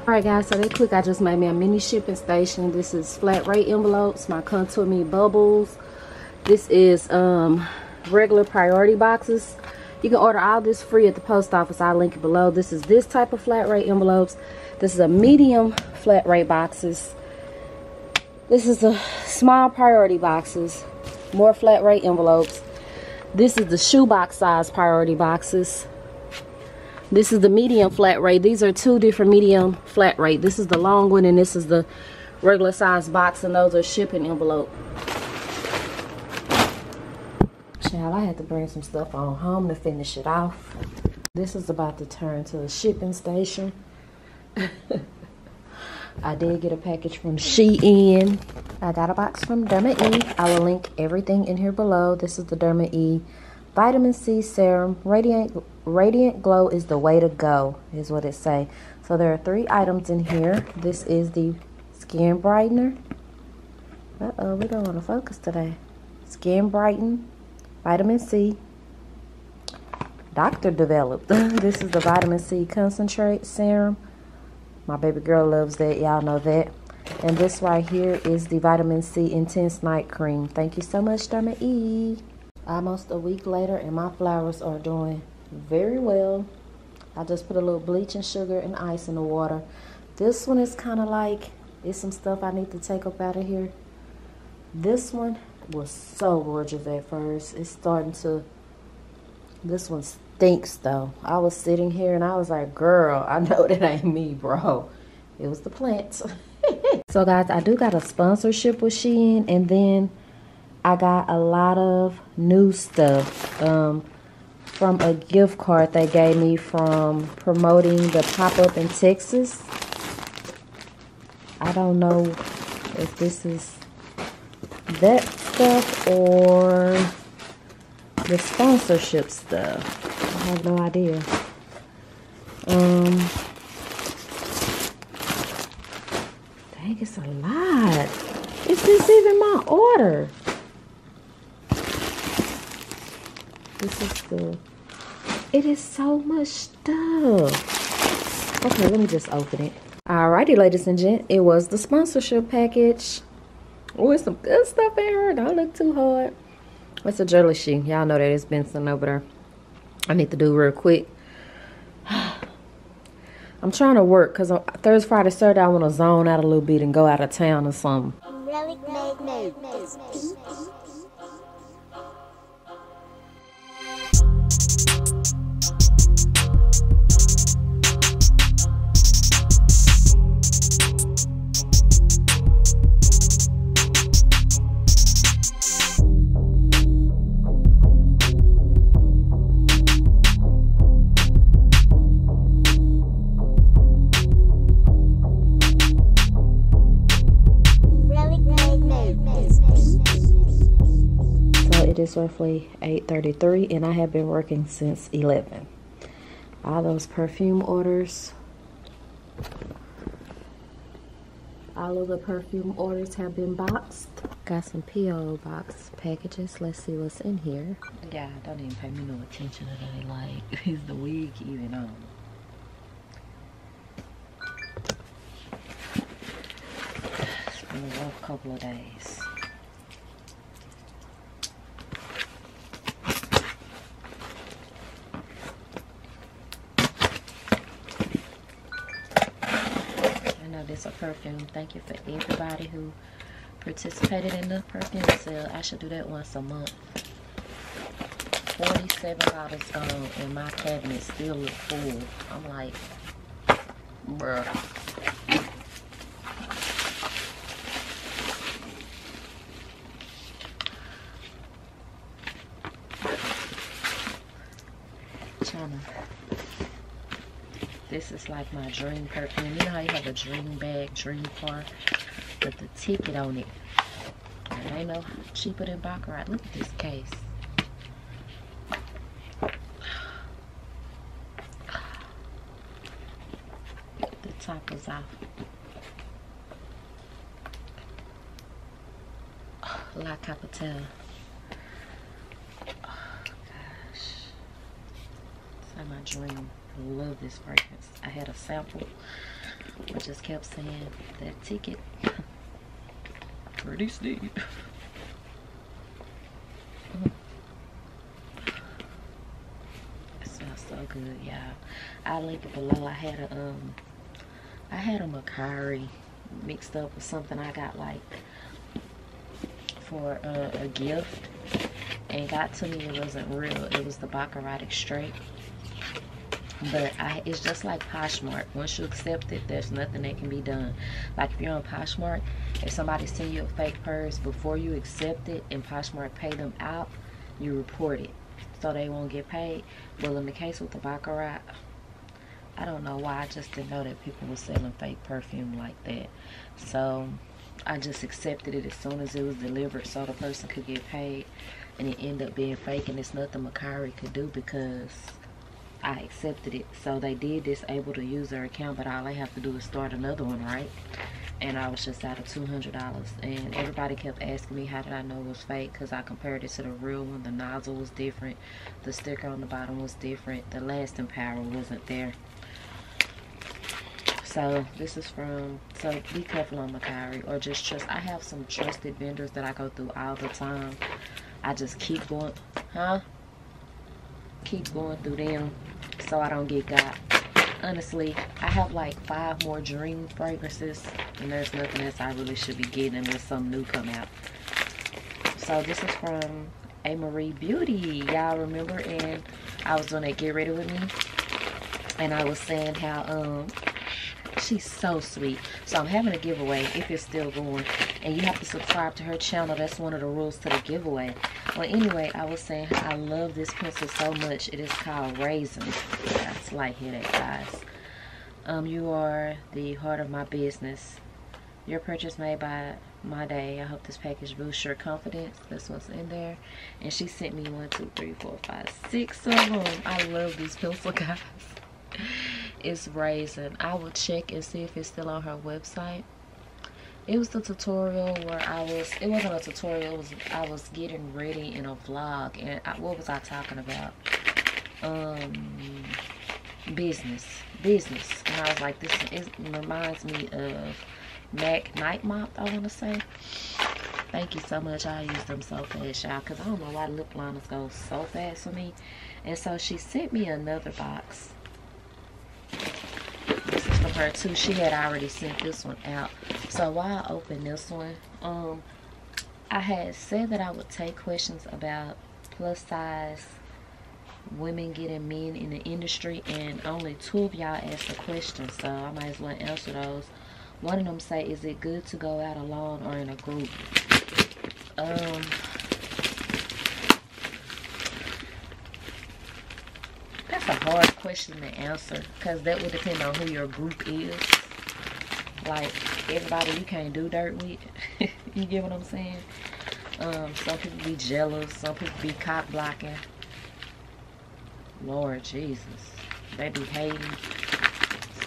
Alright guys, so that quick I just made me a mini shipping station. This is flat rate envelopes, my contour me bubbles, This is um, regular priority boxes. You can order all this free at the post office. I'll link it below. This is this type of flat rate envelopes. This is a medium flat rate boxes. This is a small priority boxes. More flat rate envelopes. This is the shoebox size priority boxes. This is the medium flat rate. These are two different medium flat rate. This is the long one and this is the regular size box and those are shipping envelope. I had to bring some stuff on home to finish it off. This is about to turn to a shipping station. I did get a package from Shein. I got a box from Derma E. I will link everything in here below. This is the Derma E vitamin C serum. Radiant Radiant Glow is the way to go, is what it say. So there are three items in here. This is the skin brightener. Uh-oh, we don't want to focus today. Skin brighten, vitamin C. Doctor developed. this is the vitamin C concentrate serum. My baby girl loves that. Y'all know that. And this right here is the vitamin C intense night cream. Thank you so much, Derma E. Almost a week later and my flowers are doing very well. I just put a little bleach and sugar and ice in the water. This one is kind of like, it's some stuff I need to take up out of here. This one was so gorgeous at first. It's starting to, this one stinks though. I was sitting here and I was like, girl, I know that ain't me, bro. It was the plants. so guys, I do got a sponsorship with Shein and then I got a lot of new stuff um, from a gift card they gave me from promoting the pop-up in Texas. I don't know if this is that stuff or the sponsorship stuff. I have no idea. Um, dang, it's a lot. Is this even my order? This is the, it is so much stuff. Okay, let me just open it. Alrighty, ladies and gents, it was the sponsorship package. Oh, it's some good stuff in here. Don't look too hard. It's a jelly sheet. Y'all know that it's Benson over there. I need to do real quick. I'm trying to work because Thursday, Friday, Saturday, I want to zone out a little bit and go out of town or something. Is roughly 8.33 and I have been working since 11. All those perfume orders, all of the perfume orders have been boxed. Got some P.O. box packages. Let's see what's in here. Yeah, don't even pay me no attention to that. Like, is the wig even on? It's been a rough couple of days. It's a perfume. Thank you for everybody who participated in the perfume sale. I should do that once a month. 47 bottles um, gone and my cabinet still look full. I'm like, bruh. This is like my dream perfume. You know how you have a dream bag, dream car with the ticket on it. It ain't no cheaper than Baccarat. Look at this case. The top is off. La Capitale. Oh, gosh. It's like my dream love this fragrance. I had a sample. I just kept saying that ticket. Pretty steep. It smells so good, y'all. I'll link it below. I had a um I had a Mercari mixed up with something I got like for a, a gift and got to me it wasn't real. It was the Baccarat straight but I, it's just like Poshmark. Once you accept it, there's nothing that can be done. Like if you're on Poshmark, if somebody send you a fake purse before you accept it and Poshmark pay them out, you report it so they won't get paid. Well, in the case with the Baccarat, I don't know why. I just didn't know that people were selling fake perfume like that. So I just accepted it as soon as it was delivered so the person could get paid. And it ended up being fake and it's nothing Mercari could do because I accepted it. So they did disable the user account, but all they have to do is start another one, right? And I was just out of $200. And everybody kept asking me how did I know it was fake because I compared it to the real one. The nozzle was different. The sticker on the bottom was different. The lasting power wasn't there. So this is from, so be careful on Mercari or just trust. I have some trusted vendors that I go through all the time. I just keep going, huh? Keep going through them so I don't get got. Honestly, I have like five more dream fragrances and there's nothing else I really should be getting unless some new come out. So this is from A. Marie Beauty. Y'all remember? And I was doing that Get Ready With Me. And I was saying how um she's so sweet so i'm having a giveaway if it's still going and you have to subscribe to her channel that's one of the rules to the giveaway well anyway i was saying i love this pencil so much it is called raisin that's lightheaded guys. Um you are the heart of my business. Your purchase made by my day. I hope this package boosts your confidence. This one's in there. And she sent me one two three four five six of them i love these pencil guys. It's Raisin. I will check and see if it's still on her website. It was the tutorial where I was, it wasn't a tutorial, was, I was getting ready in a vlog. And I, what was I talking about? Um, business. Business. And I was like, this is, reminds me of MAC Nightmoth, I want to say. Thank you so much. I use them so fast, y'all. Because I don't know why lip liners go so fast for me. And so she sent me another box her too. She had already sent this one out. So while I open this one, um, I had said that I would take questions about plus size women getting men in the industry and only two of y'all asked a question so I might as well answer those. One of them say, is it good to go out alone or in a group? Um, that's a hard question to answer because that would depend on who your group is. Like, everybody you can't do dirt with. you get what I'm saying? Um, some people be jealous. Some people be cop blocking. Lord Jesus. They be hating.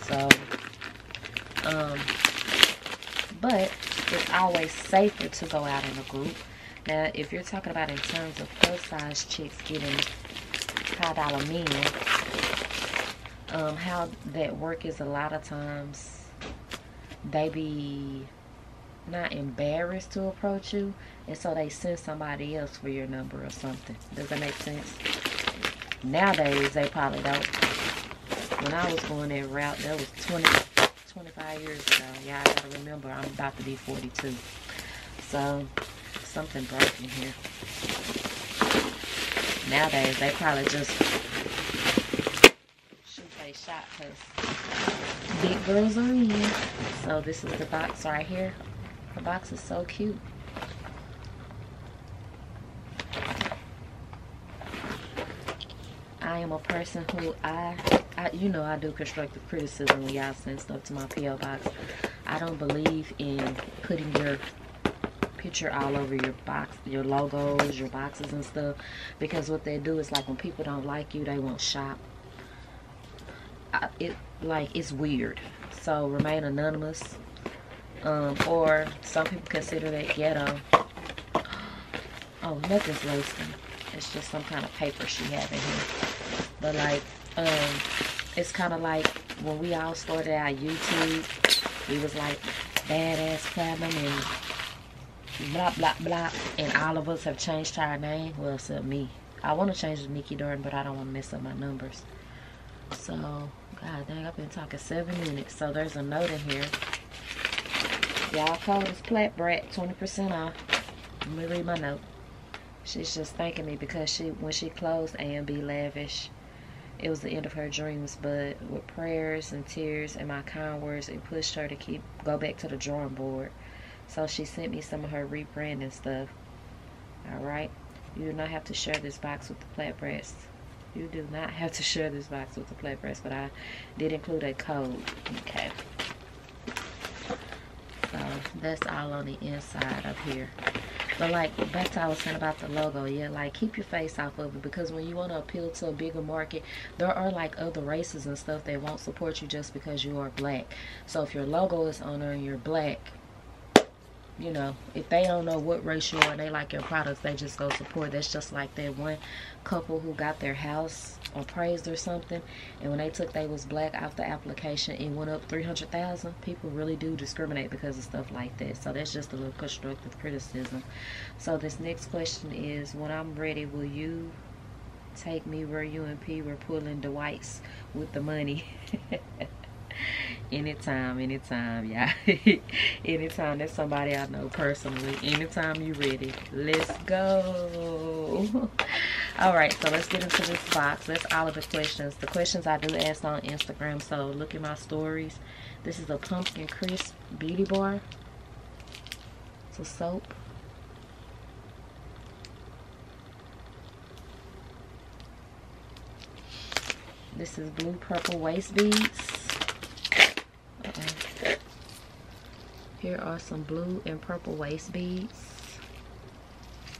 So, um, but it's always safer to go out in a group. Now, if you're talking about in terms of plus size chicks getting high dollar men, um, how that work is a lot of times they be not embarrassed to approach you and so they send somebody else for your number or something. Does that make sense? Nowadays they probably don't. When i was going that route that was 20 25 years ago. Yeah i gotta remember i'm about to be 42 so something broken here nowadays they probably just shot because big girls are in. So this is the box right here. The box is so cute. I am a person who I, I, you know I do constructive criticism when y'all send stuff to my P.O. box. I don't believe in putting your all over your box, your logos, your boxes and stuff. Because what they do is like when people don't like you, they won't shop. It like it's weird. So remain anonymous um, or some people consider that ghetto. Oh nothing's lacing it's just some kind of paper she had in here. But like um, it's kind of like when we all started our YouTube we was like badass platinum and blah blah blah and all of us have changed our name well except me I want to change to Nikki Durden but I don't want to mess up my numbers So, god dang, I've been talking seven minutes. So there's a note in here. Y'all code is Plat Brat, 20% off. Let me read my note. She's just thanking me because she when she closed A&B Lavish, it was the end of her dreams, but with prayers and tears and my kind words, it pushed her to keep go back to the drawing board. So she sent me some of her rebranding stuff. Alright? You do not have to share this box with the Plat Brats. You do not have to share this box with the Plat Brats, but I did include a code. Okay. So that's all on the inside up here. But like back to I was saying about the logo, yeah, like keep your face off of it because when you want to appeal to a bigger market, there are like other races and stuff that won't support you just because you are black. So if your logo is on there and you're black, you know, if they don't know what you are, they like your products, they just go support. That's just like that one couple who got their house appraised or something, and when they took they was black off the application, it went up 300,000. People really do discriminate because of stuff like that. So that's just a little constructive criticism. So this next question is, when I'm ready, will you take me where you and P were pulling Dwight's with the money? anytime anytime yeah anytime that's somebody i know personally. Anytime you ready. Let's go. All right so let's get into this box. That's all of the questions. The questions i do ask on instagram so look at my stories. This is a pumpkin crisp beauty bar. It's a soap. This is blue purple waist beads Here are some blue and purple waist beads.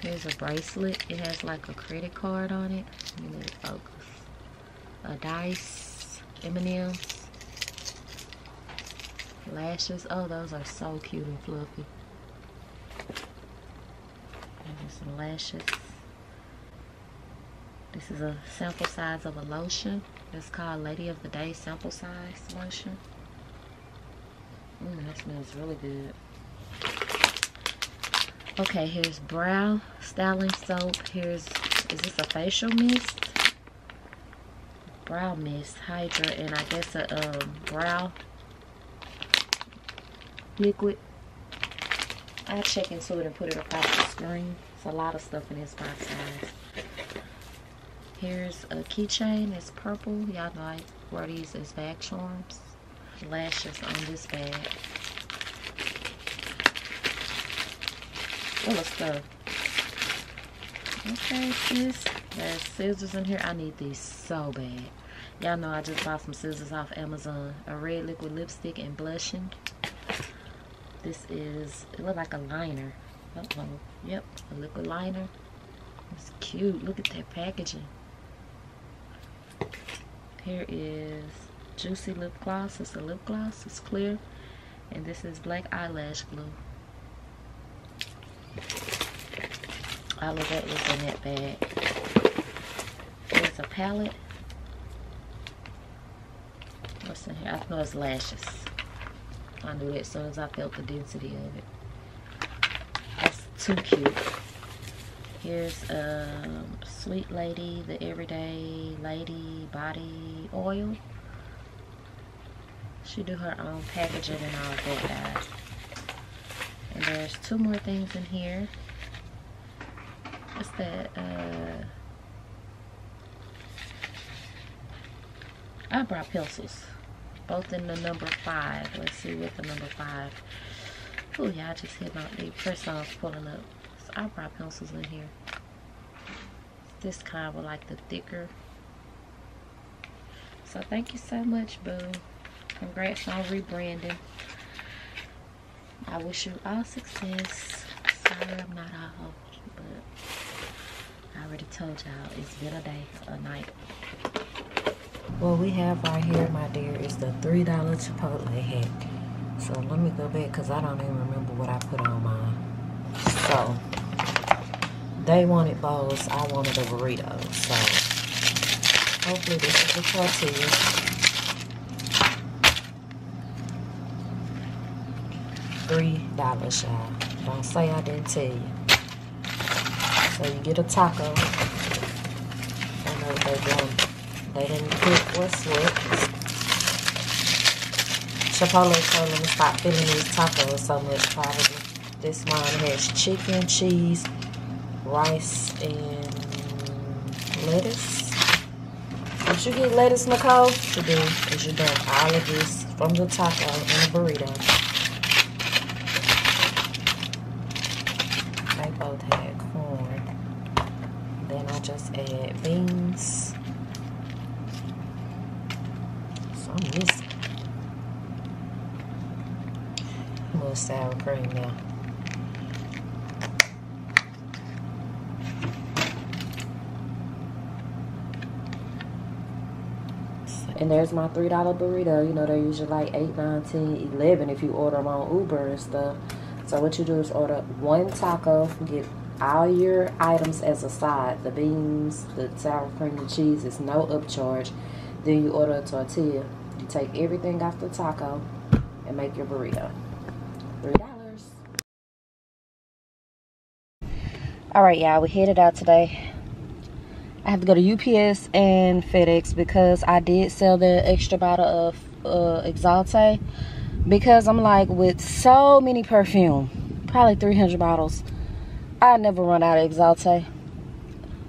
Here's a bracelet. It has like a credit card on it. Let me focus. A dice, M&M's, lashes. Oh, those are so cute and fluffy. And some lashes. This is a sample size of a lotion. It's called Lady of the Day Sample Size Lotion. Mm, that smells really good. Okay, here's brow styling soap. Here's, is this a facial mist? Brow mist, Hydra, and I guess a um, brow liquid. I'll check into it and put it across the screen. It's a lot of stuff in this box, guys. Here's a keychain. It's purple. Y'all know I wear these as bag charms lashes on this bag. Full of stuff. Okay, sis. There's scissors in here. I need these so bad. Y'all know I just bought some scissors off Amazon. A red liquid lipstick and blushing. This is, it looks like a liner. Uh oh Yep, a liquid liner. It's cute. Look at that packaging. Here is Juicy Lip Gloss. It's a lip gloss. It's clear. And this is Black Eyelash Glue. All of that was in that bag. Here's a palette. What's in here? I know it's lashes. I knew that as soon as I felt the density of it. That's too cute. Here's um, Sweet Lady, the Everyday Lady Body Oil. She do her own packaging and all that, guys. And there's two more things in here. What's that? Uh, eyebrow pencils. Both in the number five. Let's see what the number five. Oh, yeah, I just hit my the press on pulling up. There's eyebrow pencils in here. This kind of like the thicker. So thank you so much, boo. Congrats on rebranding. I wish you all success. Sorry I'm not all, but I already told y'all it's been a day, a night. What we have right here, my dear, is the $3 Chipotle hack. So let me go back because I don't even remember what I put on mine. So, they wanted bowls, I wanted a burrito. So, hopefully this is the tortilla. Three dollars, y'all. Don't say I didn't tell you. So you get a taco. I know they're doing. They didn't pick what's what. Chipotle told them to stop filling these tacos so much probably. This one has chicken, cheese, rice, and lettuce. Once you get lettuce, Nicole, to do is you dump all of this from the taco in the burrito. They both had corn. Then I just add beans. Some missing. A little sour cream now. And there's my $3 burrito. You know, they're usually like 8 9 10 11 if you order them on Uber and stuff. So what you do is order one taco, get all your items as a side. The beans, the sour cream, the cheese is no upcharge. Then you order a tortilla. You take everything off the taco and make your burrito. $3. All right, y'all, we headed out today. I have to go to UPS and FedEx because I did sell the extra bottle of uh, Exalte because I'm like with so many perfume, probably 300 bottles. I never run out of Exalte.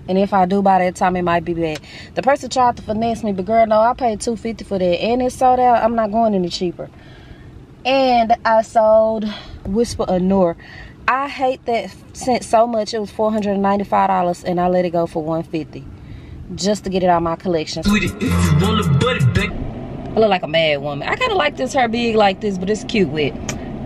And if I do by that time, it might be bad. The person tried to finesse me, but girl, no, I paid 250 for that. And it sold out. I'm not going any cheaper. And I sold Whisper Anor. I hate that scent so much. It was $495 and I let it go for 150 just to get it out of my collection. I look like a mad woman. I kind of like this hair big like this, but it's cute with.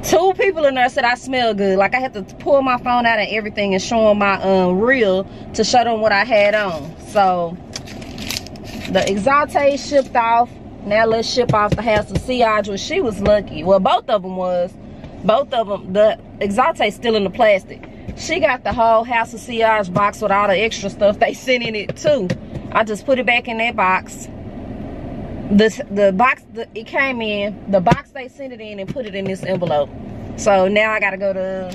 Two people in there said I smell good. Like I had to pull my phone out and everything and show them my um, reel to show them what I had on. So the Exalte shipped off. Now let's ship off the House of which she was lucky. Well, both of them was both of them the Exalte's still in the plastic she got the whole house of Sillage box with all the extra stuff they sent in it too i just put it back in that box the the box the, it came in the box they sent it in and put it in this envelope so now i gotta go to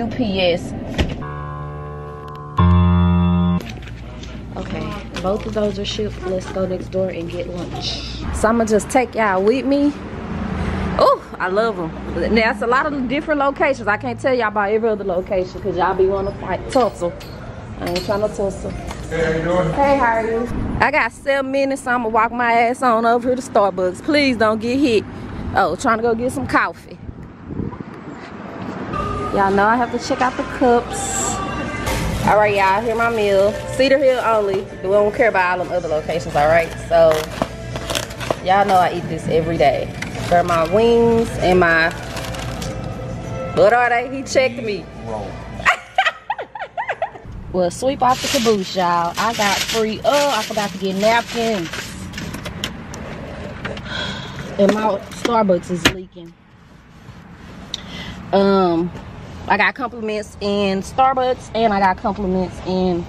ups okay both of those are shipped let's go next door and get lunch so i'm gonna just take y'all with me Oh, I love them. now it's a lot of different locations. I can't tell y'all about every other location because y'all be wanting to fight tussle. I ain't trying to tussle. Hey, how you doing? Hey, how are you? I got seven minutes, so I'm gonna walk my ass on over here to Starbucks. Please don't get hit. Oh, trying to go get some coffee. Y'all know I have to check out the cups. All right, y'all, here my meal. Cedar Hill only. We don't care about all them other locations, all right? So, y'all know I eat this every day. They're my wings and my, what are they? He checked me. Well, sweep off the caboose, y'all. I got free, oh, I forgot to get napkins. And my Starbucks is leaking. Um, I got compliments in Starbucks and I got compliments in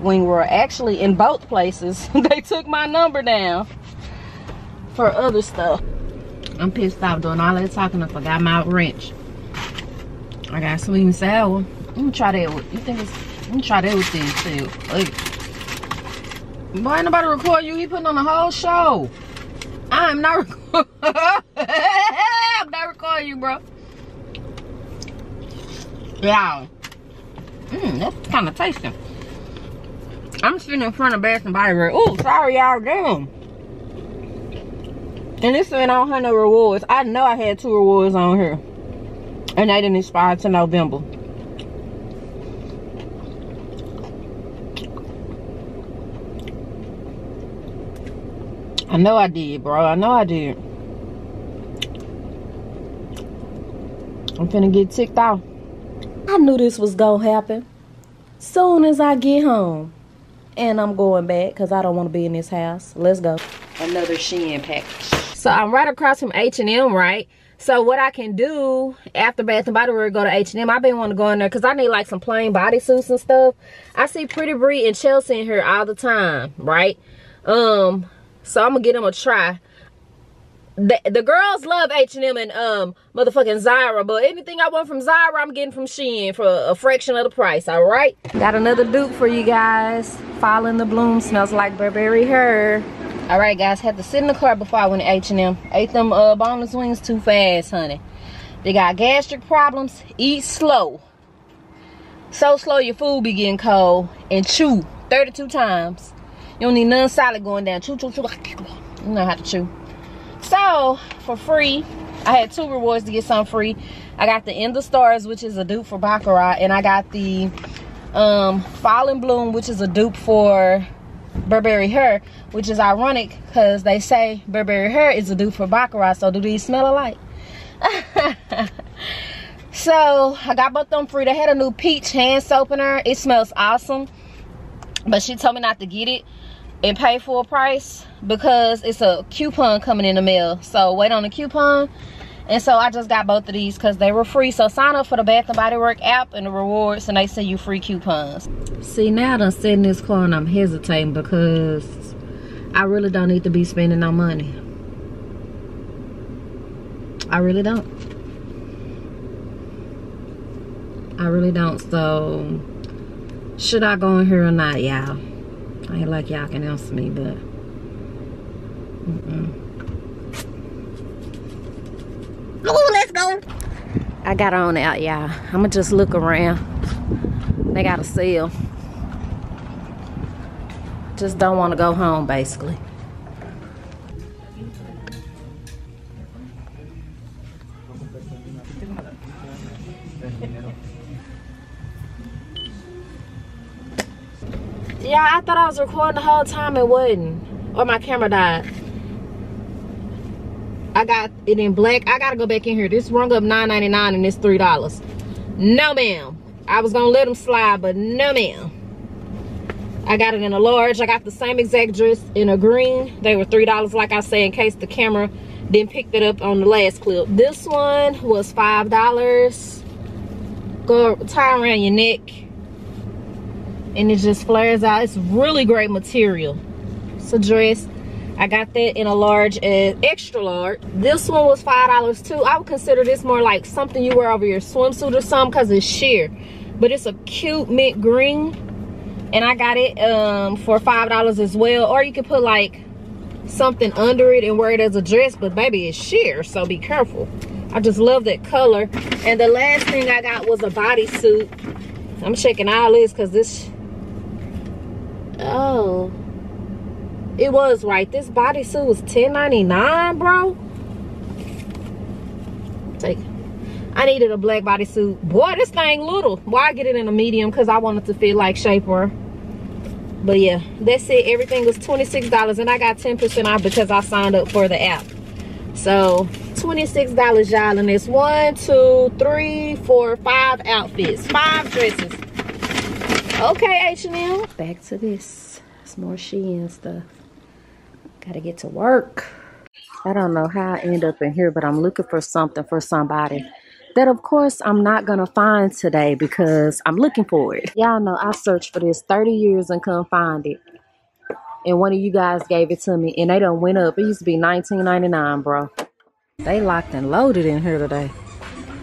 Wing World. Actually, in both places, they took my number down for other stuff. I'm pissed off doing all that talking. I forgot my wrench. I got sweet and sour. I'm gonna try that you think it's, Try that with this too. Like, boy, ain't nobody record you. He putting on the whole show. I'm not I'm not recording you, bro. Yeah. Mmm, that's kind of tasty. I'm sitting in front of Bath and Body. Oh, sorry, y'all. Damn. And this ain't on her no rewards. I know I had two rewards on here. And they didn't expire to November. I know I did, bro. I know I did. I'm finna get ticked off. I knew this was gonna happen. Soon as I get home. And I'm going back because I don't want to be in this house. Let's go. Another Shein package. So I'm right across from H&M, right? So what I can do after Bath and Body Works, go to H&M. I've been wanting to go in there because I need like some plain bodysuits and stuff. I see Pretty Bree and Chelsea in here all the time, right? Um, so I'm gonna get them a try. the, the girls love H&M and um motherfucking Zara, but anything I want from Zara, I'm getting from Shein for a, fraction of the price, all right? Got another dupe for you guys. Fall in the Bloom smells like Burberry Her. All right, guys, had to sit in the car before I went to H&M. Ate them uh, boneless wings too fast, honey. They got gastric problems. Eat slow. So slow your food be getting cold. And chew 32 times. You don't need none solid going down. Chew, chew, chew. You know how to chew. So, for free, I had two rewards to get some free. I got the Into the Stars, which is a dupe for Baccarat. And I got the um, Fall in Bloom, which is a dupe for Burberry Her. Which is ironic because they say Burberry Her is a dupe for Baccarat. So, do these smell alike? so I got both them free. They had a new peach hand soapener. It smells awesome. But she told me not to get it and pay full price because it's a coupon coming in the mail. So wait on the coupon. And so I just got both of these because they were free. So sign up for the Bath and Body Work app and the rewards and they send you free coupons. See now I done sit in this car and I'm hesitating because I really don't need to be spending no money. I really don't. I really don't. So, should I go in here or not, y'all? I ain't like y'all can answer me, but. Mm -mm. Oh, let's go. I got on out, y'all. I'ma just look around. They got a sale. Just don't want to go home, basically. Yeah, I thought I was recording the whole time. It wasn't. Or my camera died. I got it in black. I gotta go back in here. This rung up $9.99 and it's $3. No, ma'am. I was gonna let them slide, but no, ma'am. I got it in a large. I got the same exact dress in a green. They were $3, like I said, in case the camera didn't pick that up on the last clip. This one was $5. Go tie around your neck and it just flares out. It's really great material. It's a dress i got that in a large and extra large. This one was five dollars too. I would consider this more like something you wear over your swimsuit or something because it's sheer. But it's a cute mint green and i got it um, for five dollars as well. Or you could put like something under it and wear it as a dress but baby it's sheer so be careful. I just love that color. And the last thing i got was a bodysuit. I'm checking all this because this Oh. It was right. This bodysuit was $10.99, bro. Take I needed a black bodysuit. Boy, this thing little. Why I get it in a medium? Because I wanted to fit like shapewear. But yeah, that's it. Everything was $26 and I got 10% off because I signed up for the app. So $26, y'all. And it's one, two, three, four, five outfits. Five dresses. Okay, H&M. Back to this. It's more Shein stuff. Gotta get to work. I don't know how I end up in here, but I'm looking for something for somebody that of course I'm not gonna find today because I'm looking for it. Y'all know I searched for this 30 years and couldn't find it. And one of you guys gave it to me and they done went up. It used to be $19.99, bro. They locked and loaded in here today.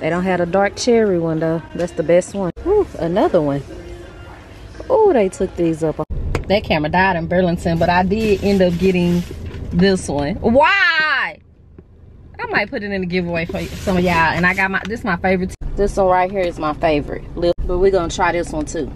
They don't have a dark cherry one though. That's the best one. Whew, another one. Oh, they took these up. That camera died in Burlington, but I did end up getting this one. Why? I might put it in the giveaway for some of y'all. And I got my, this is my favorite. This one right here is my favorite. But we're going to try this one too.